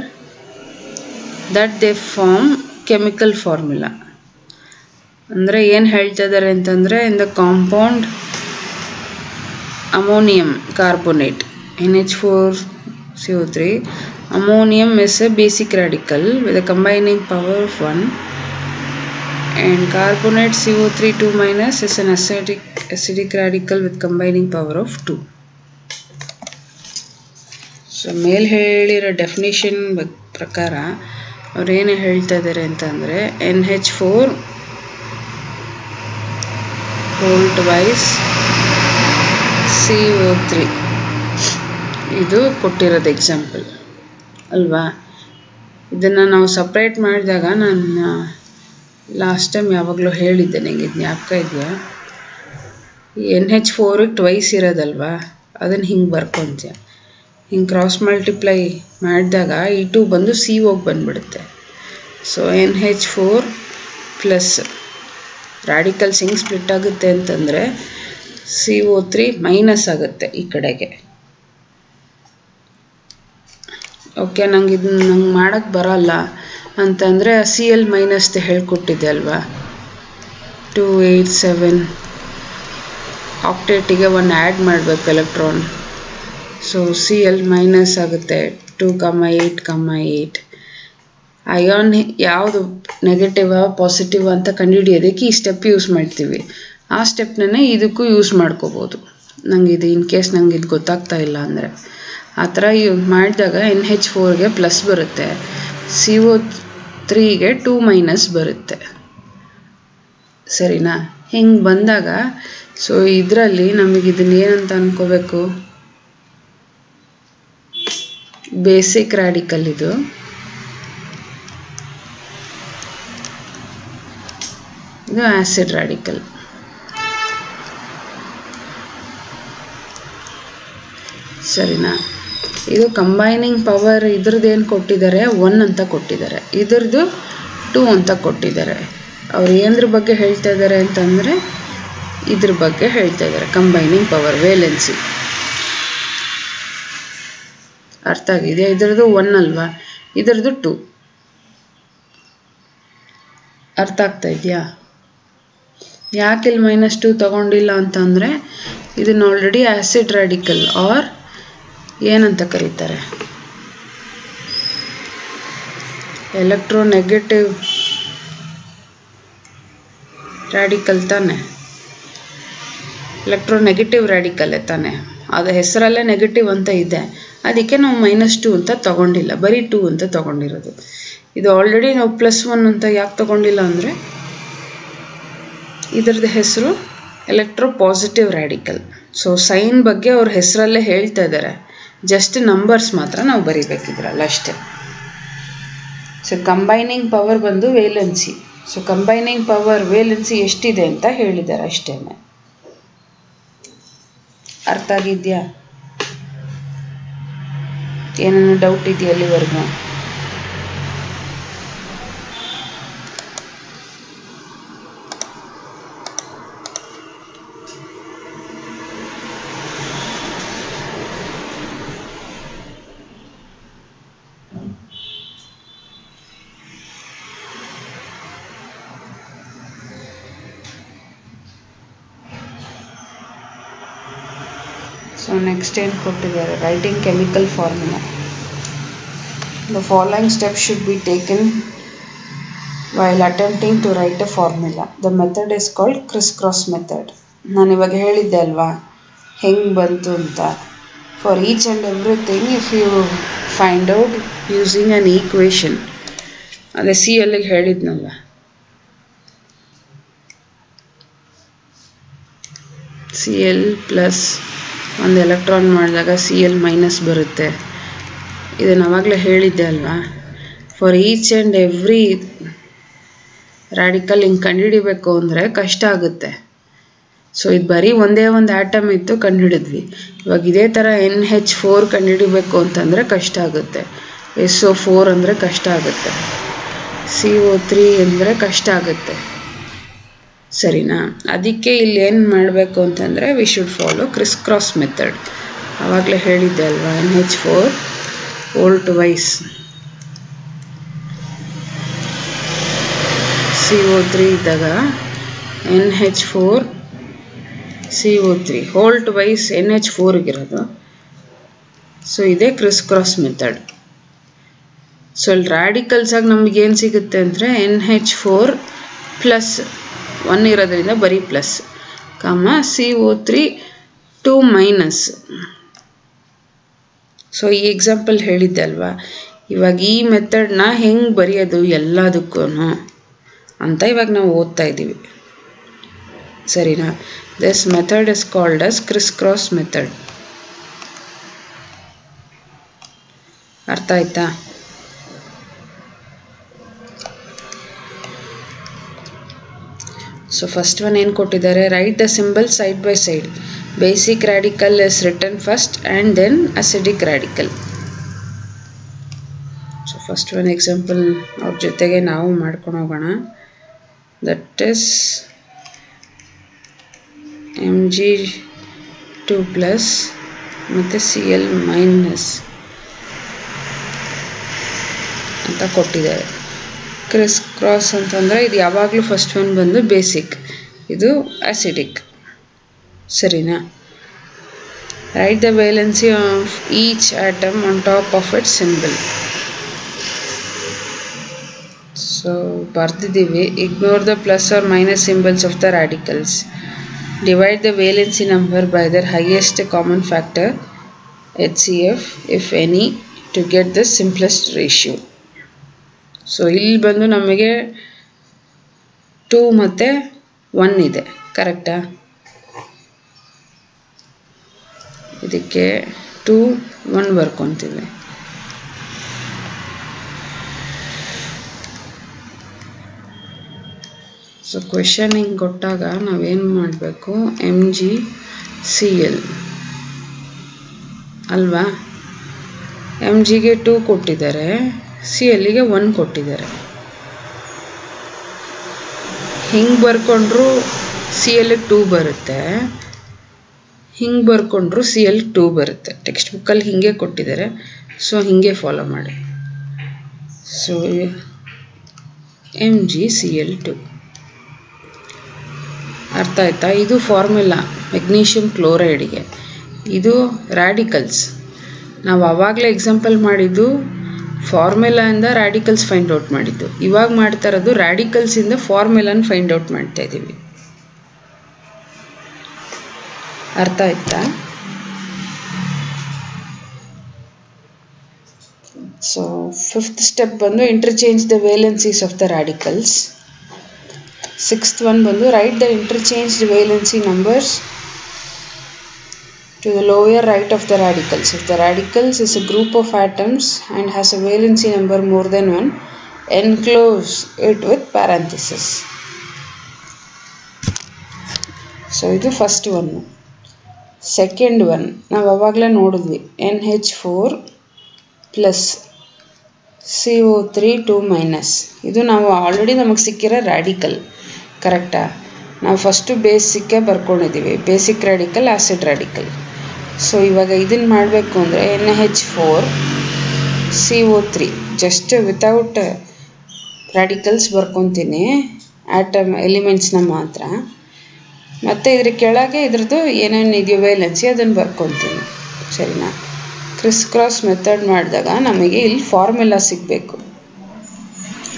that they form chemical formula ಅಂದರೆ ಏನು ಹೇಳ್ತಾ ಇದ್ದಾರೆ ಅಂತಂದರೆ in the compound ammonium carbonate N H four CO3 ammonium is a basic radical with a combining power of 1 and carbonate CO3 2 minus is an acidic acidic radical with combining power of 2 so ಮೇಲೆ ಹೇಳಿರೋ definition ಪ್ರಕಾರ ಅವ್ರು ಏನು ಹೇಳ್ತಾ ಇದ್ದಾರೆ ಅಂತಂದರೆ N H four whole twice C O three ಇದು ಕೊಟ್ಟಿರೋದು ಎಕ್ಸಾಂಪಲ್ ಅಲ್ವಾ? ಇದನ್ನು ನಾವು ಸಪ್ರೇಟ್ ಮಾಡಿದಾಗ ನಾನು ಲಾಸ್ಟ್ ಟೈಮ್ ಯಾವಾಗಲೂ ಹೇಳಿದ್ದೆ ನನಗೆ ಜ್ಞಾಪಕ ಇದೆಯಾ? ಎನ್ ಹೆಚ್ ಫೋರಿಗೆ ಟ್ವೈಸ್ ಇರೋದಲ್ವಾ? ಅದನ್ನು ಹಿಂಗೆ ಬರ್ಕೊತೀಯ? ಹಿಂಗೆ ಕ್ರಾಸ್ ಮಲ್ಟಿಪ್ಲೈ ಮಾಡಿದಾಗ ಈ ಟು ಬಂದು ಸಿ ಹೋಗಿ ಬಂದುಬಿಡುತ್ತೆ. So N H four plus radicals ಹಿಂಗೆ ಸ್ಪ್ಲಿಟ್ ಆಗುತ್ತೆ ಅಂತಂದರೆ ಸಿ ಒ ತ್ರೀ ಮೈನಸ್ ಆಗುತ್ತೆ ಈ ಕಡೆಗೆ. ಓಕೆ ನಂಗೆ ಇದನ್ನ ನಂಗೆ ಮಾಡೋಕ್ಕೆ ಬರೋಲ್ಲ. ಅಂತಂದರೆ ಸಿ ಎಲ್ ಮೈನಸ್ದು ಹೇಳಿಕೊಟ್ಟಿದ್ದೆ ಅಲ್ವಾ? ಟೂ ಏಯ್ಟ್ ಸೆವೆನ್ ಆಕ್ಟೇಟಿಗೆ ಒನ್ ಆ್ಯಡ್ ಮಾಡಬೇಕು electron so C L minus ಆಗುತ್ತೆ. Two comma eight comma eight ion ಯಾವುದು ನೆಗೆಟಿವ್ ಪಾಸಿಟಿವ್ ಅಂತ ಕಂಡುಹಿಡಿಯೋದಕ್ಕೆ ಈ ಸ್ಟೆಪ್ ಯೂಸ್ ಮಾಡ್ತೀವಿ. ಆ ಸ್ಟೆಪ್ನೇ ಇದಕ್ಕೂ ಯೂಸ್ ಮಾಡ್ಕೋಬೋದು. ನಂಗೆ ಇದು ಇನ್ ಕೇಸ್ ನಂಗೆ ಇದು ಗೊತ್ತಾಗ್ತಾ ಇಲ್ಲ ಅಂದರೆ. ಆ ಥರ ಮಾಡಿದಾಗ ಎನ್ ಹೆಚ್ ಫೋರ್ಗೆ ಪ್ಲಸ್ ಬರುತ್ತೆ. ಸಿ ಒ ತ್ರೀಗೆ ಟೂ ಮೈನಸ್ ಬರುತ್ತೆ. ಸರಿನಾ? ಹಿಂಗೆ ಬಂದಾಗ ಸೊ ಇದರಲ್ಲಿ ನಮಗೆ ಇದನ್ನ ಏನಂತ ಅನ್ಕೋಬೇಕು? ಬೇಸಿಕ್ ರ್ಯಾಡಿಕಲ್ ಇದು. ಇದು ಆ್ಯಸಿಡ್ ರ್ಯಾಡಿಕಲ್ ಸರಿನಾ? ಇದು ಕಂಬೈನಿಂಗ್ ಪವರ್ ಇದ್ರದ್ದು ಏನು ಕೊಟ್ಟಿದ್ದಾರೆ? ಒನ್ ಅಂತ ಕೊಟ್ಟಿದ್ದಾರೆ. ಇದ್ರದ್ದು ಟೂ ಅಂತ ಕೊಟ್ಟಿದ್ದಾರೆ. ಅವ್ರು ಏನದ್ರ ಬಗ್ಗೆ ಹೇಳ್ತಾ ಇದ್ದಾರೆ ಅಂತಂದರೆ ಇದ್ರ ಬಗ್ಗೆ ಹೇಳ್ತಾ ಇದ್ದಾರೆ. ಕಂಬೈನಿಂಗ್ ಪವರ್ ವೇಲೆನ್ಸಿ ಅರ್ಥ ಆಗಿದೆ ಇದರದ್ದು ಒನ್ ಅಲ್ವಾ? ಇದರದ್ದು ಟೂ ಅರ್ಥ ಆಗ್ತಾ ಇದೆಯಾ? ಯಾಕೆ ಇಲ್ಲಿ ಮೈನಸ್ ಟೂ ತಗೊಂಡಿಲ್ಲ ಅಂತಂದರೆ ಇದನ್ನು ಆಲ್ರೆಡಿ ಆ್ಯಸಿಡ್ ರ್ಯಾಡಿಕಲ್ ಆರ್ ಏನಂತ ಕರೀತಾರೆ? ಎಲೆಕ್ಟ್ರೋನೆಗೆಟಿವ್ ರ್ಯಾಡಿಕಲ್ ತಾನೆ? ಎಲೆಕ್ಟ್ರೋನೆಗೆಟಿವ್ ರ್ಯಾಡಿಕಲ್ಲೇ ತಾನೆ? ಅದು ಹೆಸರಲ್ಲೇ ನೆಗೆಟಿವ್ ಅಂತ ಇದೆ. ಅದಕ್ಕೆ ನಾವು ಮೈನಸ್ ಟು ಅಂತ ತಗೊಂಡಿಲ್ಲ. ಬರೀ ಟೂ ಅಂತ ತಗೊಂಡಿರೋದು. ಇದು ಆಲ್ರೆಡಿ ನಾವು ಪ್ಲಸ್ ಒನ್ ಅಂತ ಯಾಕೆ ತಗೊಂಡಿಲ್ಲ ಅಂದರೆ, ಇದ್ರದ್ದು ಹೆಸರು electro positive radical so sign ಬಗ್ಗೆ ಅವ್ರ ಹೆಸರಲ್ಲೇ ಹೇಳ್ತಾ ಇದ್ದಾರೆ. ಜಸ್ಟ್ ನಂಬರ್ಸ್ ಮಾತ್ರ ನಾವು ಬರೀಬೇಕಿದ್ರಲ್ಲ ಅಷ್ಟೇ. ಸೊ ಕಂಬೈನಿಂಗ್ ಪವರ್ ಬಂದು valency so combining power valency ಎಷ್ಟಿದೆ ಅಂತ ಹೇಳಿದ್ದಾರೆ ಅಷ್ಟೇ ಅರ್ಥ ಆಗಿದೆಯಾ? ಏನೇನು ಡೌಟ್ ಇದೆಯಾ ಅಲ್ಲಿವರೆಗೂ? ಸೊ ನೆಕ್ಸ್ಟ್ ಏನು ಕೊಟ್ಟಿದ್ದಾರೆ writing chemical formula the following step should be taken while attempting to write a formula the method is called criss cross method ನಾನು ಇವಾಗ ಹೇಳಿದ್ದೆ ಅಲ್ವಾ? ಹೆಂಗೆ ಬಂತು ಅಂತ. For each and everything if you find out using an equation ಅದೇ C ಎಲ್ಲಿಗೆ ಹೇಳಿದ್ನಲ್ಲ ಸಿ ಎಲ್ ಪ್ಲಸ್ ಒಂದು ಎಲೆಕ್ಟ್ರಾನ್ ಮಾಡಿದಾಗ ಸಿ ಎಲ್ ಮೈನಸ್ ಬರುತ್ತೆ. ಇದನ್ನು ಆವಾಗಲೇ ಹೇಳಿದ್ದೆ ಅಲ್ವಾ? For each and every radical ಹಿಂಗೆ ಕಂಡುಹಿಡಿಬೇಕು ಅಂದರೆ ಕಷ್ಟ ಆಗುತ್ತೆ. ಸೊ ಇದು ಬರೀ ಒಂದೇ ಒಂದು ಆಟಮ್ ಇತ್ತು ಕಂಡುಹಿಡಿದ್ವಿ. ಇವಾಗ ಇದೇ ಥರ ಎನ್ ಹೆಚ್ ಫೋರ್ ಕಂಡುಹಿಡಿಬೇಕು ಅಂತಂದರೆ ಕಷ್ಟ ಆಗುತ್ತೆ. ಎಸ್ ಒ ಫೋರ್ ಅಂದರೆ ಕಷ್ಟ ಆಗುತ್ತೆ. ಸಿ ಒ ತ್ರೀ ಅಂದರೆ ಕಷ್ಟ ಆಗುತ್ತೆ. ಸರಿನಾ? ಅದಕ್ಕೆ ಇಲ್ಲಿ ಏನು ಮಾಡಬೇಕು ಅಂತಂದರೆ we should follow criss cross method ಆವಾಗಲೇ ಹೇಳಿದ್ದೆ ಅಲ್ವಾ N H four whole twice C O three ಇದ್ದಾಗ N H four C O three whole twice N H ಫೋರ್ಗಿರೋದು so ಇದೇ ಕ್ರಿಸ್ ಕ್ರಾಸ್ ಮೆಥಡ್ ಸೊ ಇಲ್ಲಿ ರ್ಯಾಡಿಕಲ್ಸಾಗಿ ನಮಗೇನು ಸಿಗುತ್ತೆ ಅಂದರೆ N H four plus one ಇರೋದ್ರಿಂದ ಬರೀ plus comma C O three two minus so ಈ ಎಕ್ಸಾಂಪಲ್ ಹೇಳಿದ್ದೆ ಅಲ್ವಾ? ಇವಾಗ ಈ ಮೆಥಡ್ನ ಹೆಂಗೆ ಬರೆಯೋದು ಎಲ್ಲದಕ್ಕೂ ಅಂತ ಇವಾಗ ನಾವು ಓದ್ತಾ ಇದ್ದೀವಿ. ಸರಿನಾ? This method is called as criss cross method ಅರ್ಥ ಆಯ್ತಾ? ಸೊ ಫಸ್ಟ್ ಒನ್ ಏನು ಕೊಟ್ಟಿದ್ದಾರೆ? Write the symbol side by side basic radical is written first and then acidic radical so first one example ಅವ್ರ ಜೊತೆಗೆ ನಾವು ಮಾಡ್ಕೊಂಡು ಹೋಗೋಣ. That is M G two plus ಮತ್ತು ಸಿ ಎಲ್ ಮೈನಸ್ ಅಂತ ಕೊಟ್ಟಿದ್ದಾರೆ. ಕ್ರಿಸ್ ಕ್ರಾಸ್ ಅಂತಂದರೆ ಇದು ಯಾವಾಗಲೂ ಫಸ್ಟ್ ಒನ್ ಬಂದು ಬೇಸಿಕ್ ಇದು ಆಸಿಡಿಕ್ ಸರಿನಾ? Write the valency of each atom on top of it symbol so ಬರ್ದಿದ್ದೀವಿ. Ignore the plus or minus symbols of the radicals divide the valency number by their highest common factor H C F if any to get the simplest ratio so ಇಲ್ಲಿ ಬಂದು ನಮಗೆ two ಮತ್ತು one ಇದೆ. ಕರೆಕ್ಟಾ ಇದಕ್ಕೆ two one ಬರ್ಕೊತೀವಿ. So question ಹಿಂಗೆ ಕೊಟ್ಟಾಗ ನಾವೇನು ಮಾಡಬೇಕು? ಎಂ ಜಿ ಸಿ ಎಲ್ ಅಲ್ವಾ? ಎಂ ಜಿಗೆ ಟೂ ಕೊಟ್ಟಿದ್ದಾರೆ. ಸಿ ಎಲ್ಲಿಗೆ ಒನ್ ಕೊಟ್ಟಿದ್ದಾರೆ. ಹಿಂಗೆ ಬರ್ಕೊಂಡ್ರು ಸಿ ಎಲ್ ಟೂ ಬರುತ್ತೆ. ಹಿಂಗೆ ಬರ್ಕೊಂಡ್ರು ಸಿ ಎಲ್ ಟೂ ಬರುತ್ತೆ. ಟೆಕ್ಸ್ಟ್ ಬುಕ್ಕಲ್ಲಿ ಹಿಂಗೆ ಕೊಟ್ಟಿದ್ದಾರೆ. ಸೊ ಹಿಂಗೆ ಫಾಲೋ ಮಾಡಿ. So M G C L two ಅರ್ಥ ಆಯ್ತಾ? ಇದು ಫಾರ್ಮುಲಾ ಮೆಗ್ನೀಷಿಯಮ್ ಕ್ಲೋರೈಡ್ಗೆ ಇದು ರ್ಯಾಡಿಕಲ್ಸ್ ನಾವು ಆವಾಗಲೇ ಎಕ್ಸಾಂಪಲ್ ಮಾಡಿದ್ದು ಫಾರ್ಮುಲಾಯಿಂದ ರ್ಯಾಡಿಕಲ್ಸ್ ಫೈಂಡ್ ಔಟ್ ಮಾಡಿದ್ದು. ಇವಾಗ ಮಾಡ್ತಾ ಇರೋದು ರ್ಯಾಡಿಕಲ್ಸಿಂದ ಫಾರ್ಮುಲಾನ ಫೈಂಡ್ ಔಟ್ ಮಾಡ್ತಾ ಇದ್ದೀವಿ ಅರ್ಥ ಆಯ್ತಾ? ಸೊ ಫಿಫ್ತ್ ಸ್ಟೆಪ್ ಬಂದು interchange the valencies of the radicals sixth one ಬಂದು write the interchange valency numbers to the lower right of the radicals. If the radicals is a group of atoms and has a valency number more than 1, enclose it with parenthesis. So ಇದು first the second one ನಾವು ಅವಾಗಲೇ ನೋಡಿದ್ವಿ N H four plus C O three two minus ಇದು ನಾವು already ನಮಗೆ ಸಿಕ್ಕಿರೋ radical ಕರೆಕ್ಟಾ ನಾವು ಫಸ್ಟು ಬೇಸಿಕ್ಕೆ ಬರ್ಕೊಂಡಿದ್ದೀವಿ basic radical acid radical so ಇವಾಗ ಇದನ್ನು ಮಾಡಬೇಕು ಅಂದರೆ N H four C O three just without radicals ಬರ್ಕೊತೀನಿ. Atom ಎಲಿಮೆಂಟ್ಸ್ನ ಮಾತ್ರ. ಮತ್ತು ಇದ್ರ ಕೆಳಗೆ ಇದ್ರದ್ದು ಏನೇನು ಇದೆಯೋ ವೇಲೆನ್ಸಿ ಅದನ್ನು ಬರ್ಕೊತೀನಿ. ಸರಿನಾ? ಕ್ರಿಸ್ ಕ್ರಾಸ್ ಮೆಥಡ್ ಮಾಡಿದಾಗ ನಮಗೆ ಇಲ್ಲಿ ಫಾರ್ಮುಲಾ ಸಿಗಬೇಕು.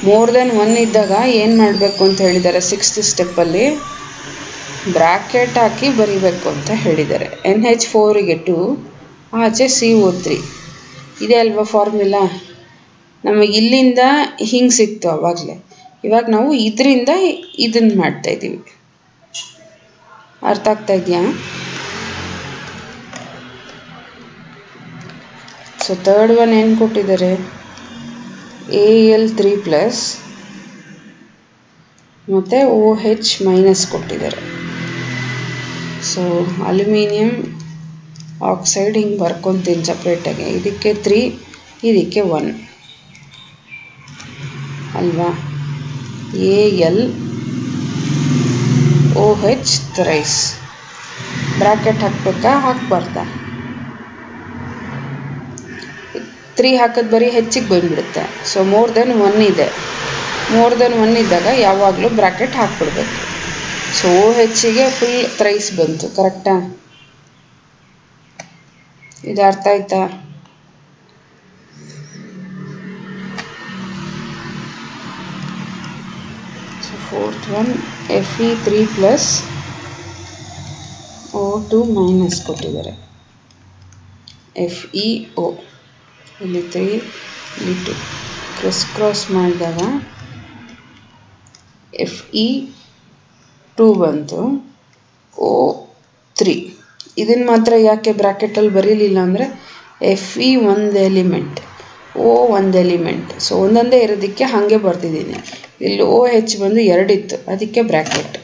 ಮೋರ್ ದೆನ್ ಒನ್ ಇದ್ದಾಗ ಏನು ಮಾಡಬೇಕು ಅಂತ ಹೇಳಿದ್ದಾರೆ ಸಿಕ್ಸ್ತ್ ಸ್ಟೆಪ್ಪಲ್ಲಿ ಬ್ರ್ಯಾಕೆಟ್ ಹಾಕಿ ಬರಿಬೇಕು ಅಂತ ಹೇಳಿದ್ದಾರೆ. ಎನ್ ಹೆಚ್ ಫೋರಿಗೆ ಟು, ಆಚೆ ಸಿ ಓ ತ್ರೀ. ಇದೆ ಅಲ್ವಾ ಫಾರ್ಮುಲಾ? ನಮಗೆ ಇಲ್ಲಿಂದ ಹಿಂಗೆ ಸಿಕ್ತು ಅವಾಗಲೇ. ಇವಾಗ ನಾವು ಇದರಿಂದ ಇದನ್ನು ಮಾಡ್ತಾಯಿದ್ದೀವಿ ಅರ್ಥ ಆಗ್ತಾ ಇದೆಯಾ? ಸೊ ತರ್ಡ್ ಒನ್ ಏನು ಕೊಟ್ಟಿದ್ದಾರೆ? ಎ ಎಲ್ ತ್ರೀ ಪ್ಲಸ್ ಮತ್ತು ಓ ಹೆಚ್ ಮೈನಸ್ ಕೊಟ್ಟಿದ್ದಾರೆ. ಸೊ ಅಲ್ಯೂಮಿನಿಯಂ ಆಕ್ಸೈಡ್ ಹಿಂಗೆ ಬರ್ಕೊತೀನಿ ಸಪ್ರೇಟಾಗಿ ಇದಕ್ಕೆ ತ್ರೀ ಇದಕ್ಕೆ ಒನ್ ಅಲ್ವಾ? A L O H thrice bracket ಹಾಕ್ಬೇಕಾ? ಹಾಕ್ಬಾರ್ದಾ? ತ್ರೀ ಹಾಕೋದು ಬರೀ ಹೆಚ್ಚಿಗೆ ಬಂದುಬಿಡುತ್ತೆ. ಸೊ ಮೋರ್ ದೆನ್ ಒನ್ ಇದೆ. ಮೋರ್ ದೆನ್ ಒನ್ ಇದ್ದಾಗ ಯಾವಾಗಲೂ ಬ್ರ್ಯಾಕೆಟ್ ಹಾಕ್ಬಿಡ್ಬೇಕು. ಸೊ ಓ ಹೆಚ್ಚಿಗೆ ಫುಲ್ ಪ್ರೈಸ್ ಬಂತು ಕರೆಕ್ಟಾ ಇದು ಅರ್ಥ ಆಯ್ತಾ? So fourth one F E three plus O two minus ಕೊಟ್ಟಿದ್ದಾರೆ. ಎಫ್ ಇ ಓ ಇಲ್ಲಿ ತ್ರೀ ಇಲ್ಲಿ ಟು ಕ್ರಿಸ್ ಕ್ರಾಸ್ ಮಾಡಿದಾಗ ಎಫ್ ಇ ಟೂ ಬಂತು. O, three. ಇದನ್ನು ಮಾತ್ರ ಯಾಕೆ ಬ್ರ್ಯಾಕೆಟಲ್ಲಿ ಬರೀಲಿಲ್ಲ ಅಂದರೆ ಎಫ್ ಇ ಒಂದು ಎಲಿಮೆಂಟ್, ಓ ಒಂದು ಎಲಿಮೆಂಟ್. ಸೊ, ಒಂದೊಂದೇ ಇರೋದಕ್ಕೆ ಹಾಗೆ ಬರ್ತಿದ್ದೀನಿ. ಇಲ್ಲಿ ಓ ಹೆಚ್ ಬಂದು ಎರಡಿತ್ತು, ಅದಕ್ಕೆ ಬ್ರ್ಯಾಕೆಟ್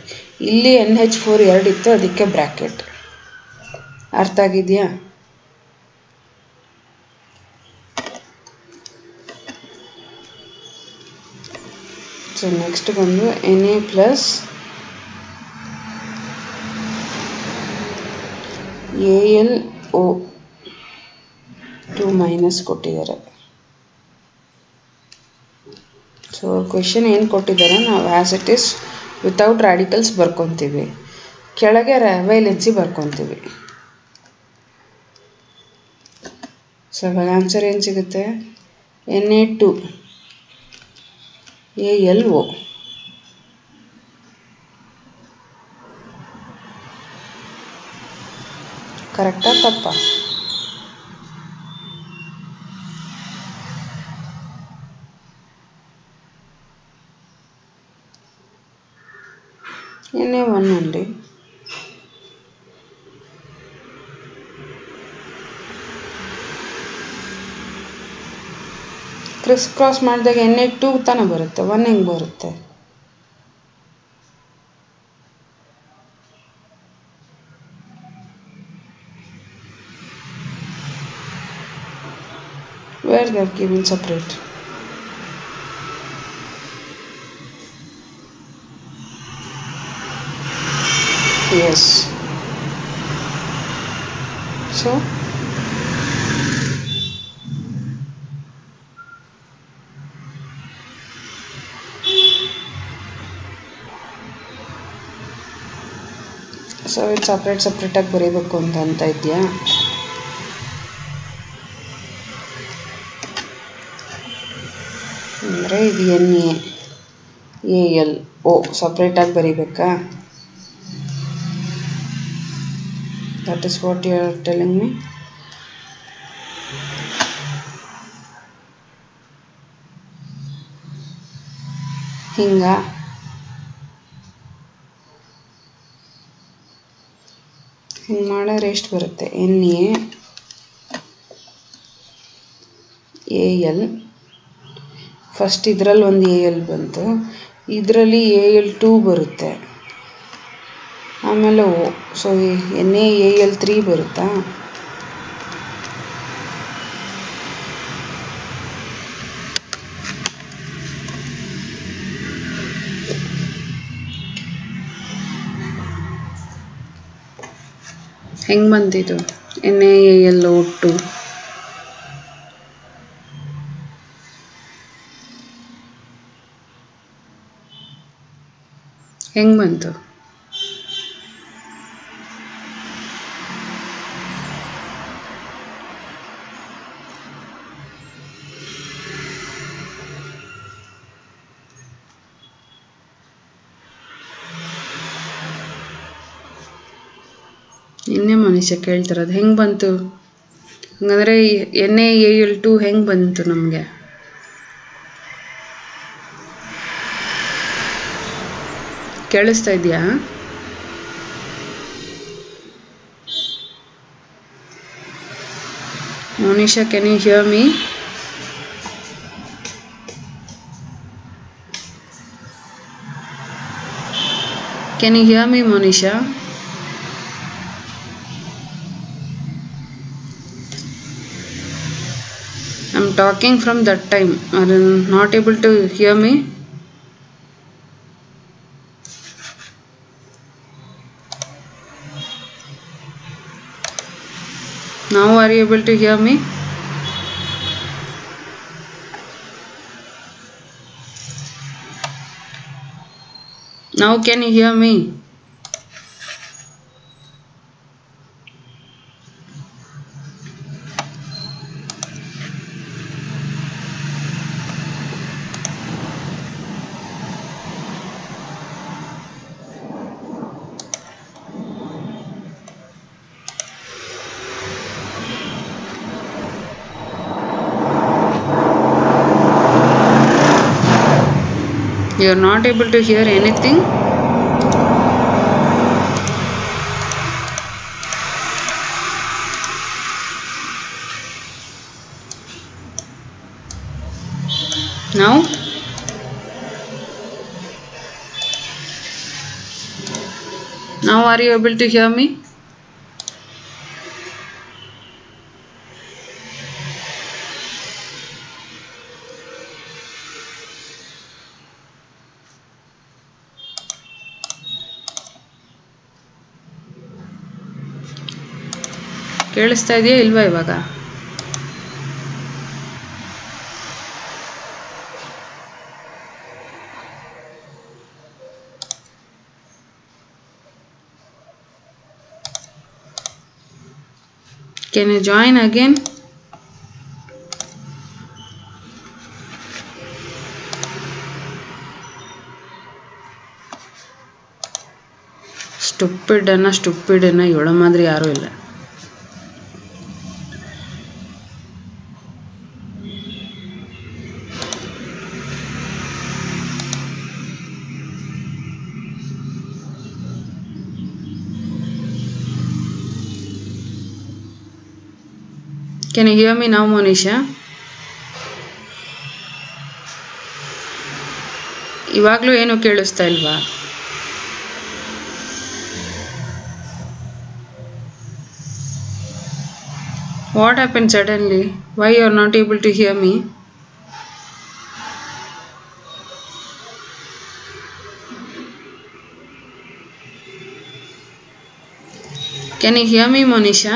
ಇಲ್ಲಿ ಎನ್ ಹೆಚ್ ಫೋರ್ ಎರಡಿತ್ತು, ಅದಕ್ಕೆ ಬ್ರ್ಯಾಕೆಟ್ ಅರ್ಥ ಆಗಿದೆಯಾ? ಸೊ, ನೆಕ್ಸ್ಟ್ ಬಂದು N A plus A L O two minus ಕೊಟ್ಟಿದ್ದಾರೆ. ಸೊ ಕ್ವೆಶನ್ ಏನು ಕೊಟ್ಟಿದ್ದಾರೆ? ನಾವು as it is without radicals ಬರ್ಕೊತೀವಿ. ಕೆಳಗೆ ವೈಲೆನ್ಸಿ ಬರ್ಕೊತೀವಿ. ಸೊ ಇವಾಗ ಆನ್ಸರ್ ಏನು ಸಿಗುತ್ತೆ? N A two A L O ಕರೆಕ್ಟಾ ತಪ್ಪ. ಎ ಒನ್ ಅಂడి ಕ್ರಿಸ್ ಕ್ರಾಸ್ ಮಾಡಿದಾಗ ಎನ್ ಎ ಟೂ ತಾನೇ ಬರುತ್ತೆ ಒನ್ ಹೆಂಗೆ ಬರುತ್ತೆ? where they have given separate yes so so ಇದು ಸಪ್ರೇಟ್ ಸಪ್ರೇಟಾಗಿ ಬರೀಬೇಕು ಅಂತ ಅಂತ ಇದೆಯಾ ಅಂದರೆ ಇದು ಎನ್ ಎ ಎಲ್ ಓ ಸಪ್ರೇಟಾಗಿ ಬರೀಬೇಕಾ? That is what you are telling me ಹಿಂಗ. ಹಿಂಗೆ ಮಾಡಿದ್ರೆ ಎಷ್ಟು ಬರುತ್ತೆ? ಎನ್ ಎ ಎಲ್ ಫಸ್ಟ್ ಇದರಲ್ಲಿ ಒಂದು ಎ ಎಲ್ ಬಂತು. ಇದರಲ್ಲಿ ಎ ಎಲ್ ಟೂ ಬರುತ್ತೆ. ಆಮೇಲೆ O so N A L three ಬರುತ್ತಾ? ಹೆಂಗೆ ಬಂತಿದ್ದು N A A L O two ಹೆಂಗೆ ಬಂತು? ನಿನ್ನೆ ಮನುಷ್ಯ ಕೇಳ್ತಿರೋದು, ಹೆಂಗೆ ಬಂತು? ಹಂಗಂದ್ರೆ ಎನ್ ಎ ಎಲ್ ಟು ಹೆಂಗೆ ಬಂತು ನಮಗೆ? ಕೇಳಿಸ್ತಾ ಇದೆಯಾ Monisha can you hear me can you hear me Monisha I'm talking from that time. Are you not able to hear me? Now are you able to hear me? Now can you hear me? You are not able to hear anything? Now. Now? are you able to hear me? ಕೇಳಿಸ್ತಾ ಇದೆಯಾ ಇಲ್ವಾ ಇವಾಗ can you join again? Stupid ಅನ್ನ stupid ಅನ್ನ ಇವಳ ಮಾದ್ರಿ ಯಾರೂ ಇಲ್ಲ Can you hear me now, Monisha? ಇವಾಗಲೂ ಏನು ಕೇಳಿಸ್ತಾ ಇಲ್ವಾ? What happen suddenly why you are not able to hear me can you hear me Monisha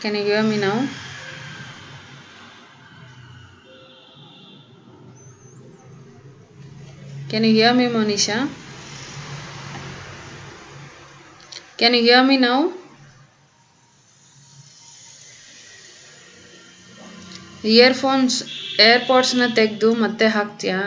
Can you hear me now? Can you hear me, Monisha? Can you hear me now? Earphones ಏರ್ಪಾಡ್ಸ್ನ ತೆಗೆದು ಮತ್ತೆ ಹಾಕ್ತೀಯಾ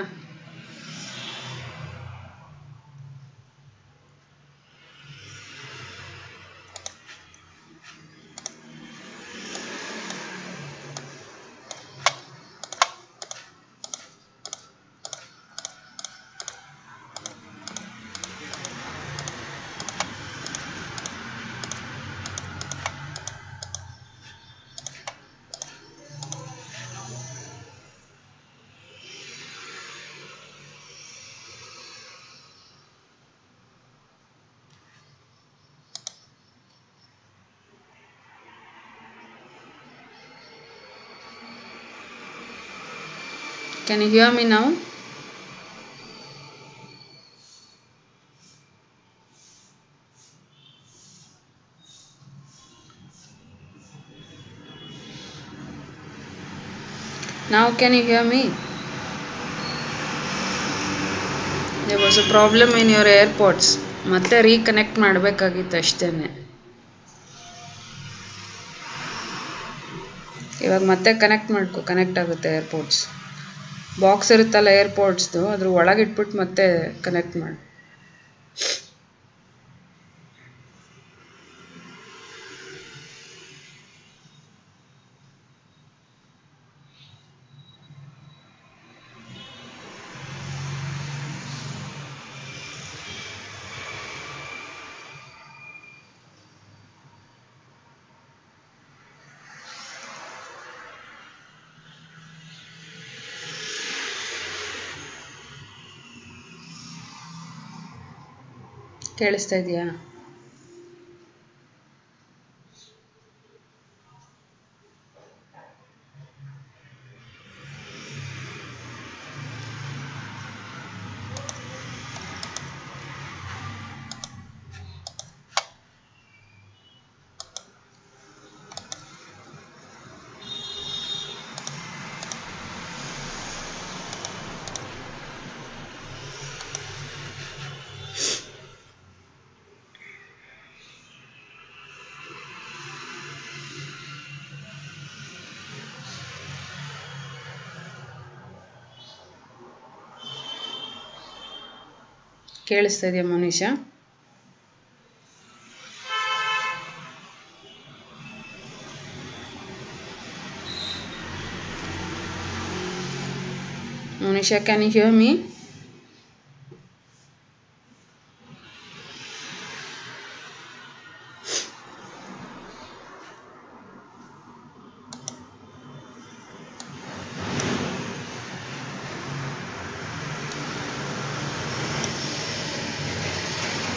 Can you hear me now? Now can you hear me? There was a problem in your AirPods. ಮತ್ತೆ reconnect ಮಾಡಬೇಕಾಗಿತ್ತು ಅಷ್ಟೇನೆ ಇವಾಗ ಮತ್ತೆ connect ಮಾಡ್ಕೊ connect ಆಗುತ್ತೆ airports box ಇರುತ್ತಲ್ಲ ಏರ್ಪೋರ್ಟ್ಸ್ದು ಅದ್ರ ಒಳಗೆ ಇಟ್ಬಿಟ್ಟು ಮತ್ತೆ ಕನೆಕ್ಟ್ ಮಾಡಿ. ಕೇಳಿಸ್ತಾ ಇದೆಯಾ? ಕೇಳಿಸ್ತಾ ಇದೆಯಾ Manisha Monisha, can you hear me?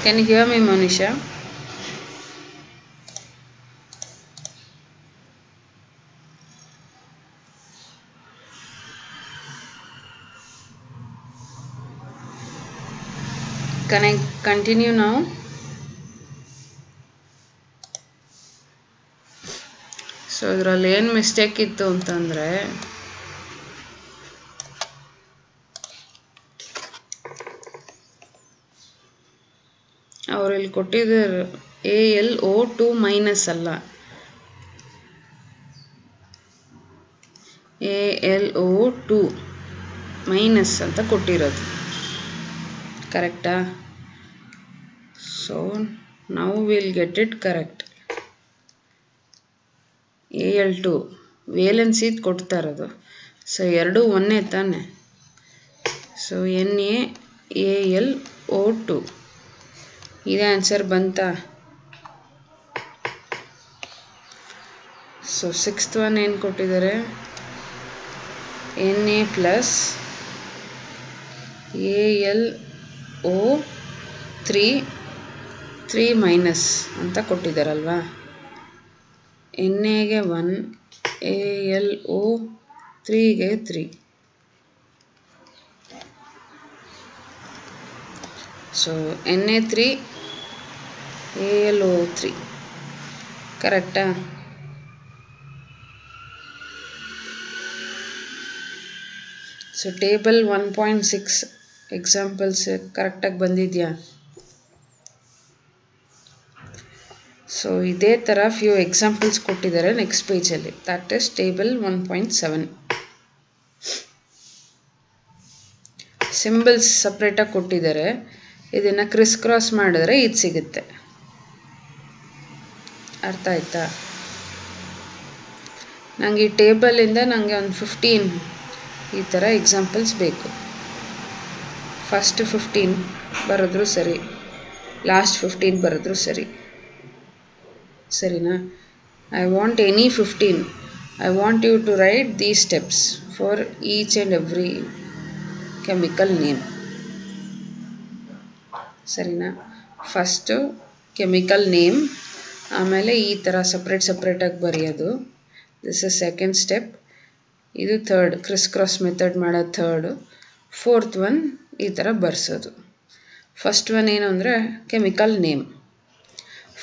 Can you hear me, Monisha? Can I continue now? So ಇದರಲ್ಲಿ ಏನು ಮಿಸ್ಟೇಕ್ ಇತ್ತು ಅಂತಂದರೆ ಕೊಟ್ಟಿದ್ದಾರೆ. A L O two minus ಅಲ್ಲ. A L O two minus ಅಂತ ಕೊಟ್ಟಿರೋದು. ಕರೆಕ್ಟಾ ಸೊ ನಾವು will get it correct A L two valency ಕೊಡ್ತಾ ಇರೋದು. ಸೊ ಎರಡು ಒಂದೇ ತಾನೆ. So N A L O two ಇದೇ ಆನ್ಸರ್ ಬಂತಾ? ಸೊ ಸಿಕ್ಸ್ತ್ ಒನ್ ಏನು ಕೊಟ್ಟಿದ್ದಾರೆ? N A plus A L O three three minus ಅಂತ ಕೊಟ್ಟಿದ್ದಾರಲ್ವಾ? ಎನ್ ಎಗೆ one A L O ತ್ರೀಗೆ three so N A three A L O three ಕರೆಕ್ಟಾ so table one point six examples ಕರೆಕ್ಟಾಗಿ ಬಂದಿದೆಯಾ? So ಇದೇ ಥರ ಫ್ಯೂ ಎಕ್ಸಾಂಪಲ್ಸ್ ಕೊಟ್ಟಿದ್ದಾರೆ next ಪೇಜಲ್ಲಿ that is table one point seven symbols ಸಪ್ರೇಟಾಗಿ ಕೊಟ್ಟಿದ್ದಾರೆ. ಇದನ್ನು ಕ್ರಿಸ್ ಕ್ರಾಸ್ ಮಾಡಿದ್ರೆ ಇದು ಸಿಗುತ್ತೆ. ಅರ್ಥ ಆಯ್ತಾ? ನನಗೆ ಈ ಟೇಬಲಿಂದ ನನಗೆ ಒಂದು ಫಿಫ್ಟೀನ್ ಈ ಥರ ಎಕ್ಸಾಂಪಲ್ಸ್ ಬೇಕು. ಫಸ್ಟ್ ಫಿಫ್ಟೀನ್ ಬರೋದ್ರೂ ಸರಿ ಲಾಸ್ಟ್ ಫಿಫ್ಟೀನ್ ಬರೆದ್ರೂ ಸರಿ. ಸರಿನಾ? I want any fifteen I want you to write these steps for each and every chemical name ಸರಿನಾ? ಫಸ್ಟು ಕೆಮಿಕಲ್ ನೇಮ್ ಆಮೇಲೆ ಈ ಥರ ಸಪ್ರೇಟ್ ಸಪ್ರೇಟಾಗಿ ಬರೆಯೋದು. ದಿಸ್ ಇಸ್ ಸೆಕೆಂಡ್ ಸ್ಟೆಪ್ ಇದು ಥರ್ಡ್ ಕ್ರಿಸ್ ಕ್ರಾಸ್ ಮೆಥಡ್ ಮಾಡೋ ಥರ್ಡು ಫೋರ್ತ್ ಒನ್ ಈ ಥರ ಬರ್ಸೋದು. ಫಸ್ಟ್ ಒನ್ ಏನು ಅಂದರೆ chemical name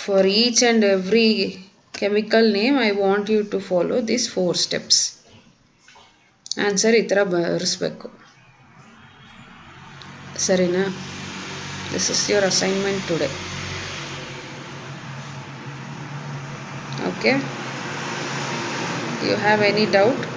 for each and every chemical name I want you to follow this four steps answer ಈ ಥರ ಬರೆಸ್ಬೇಕು. ಸರಿನಾ? This is your assignment today. Okay. You have any doubt?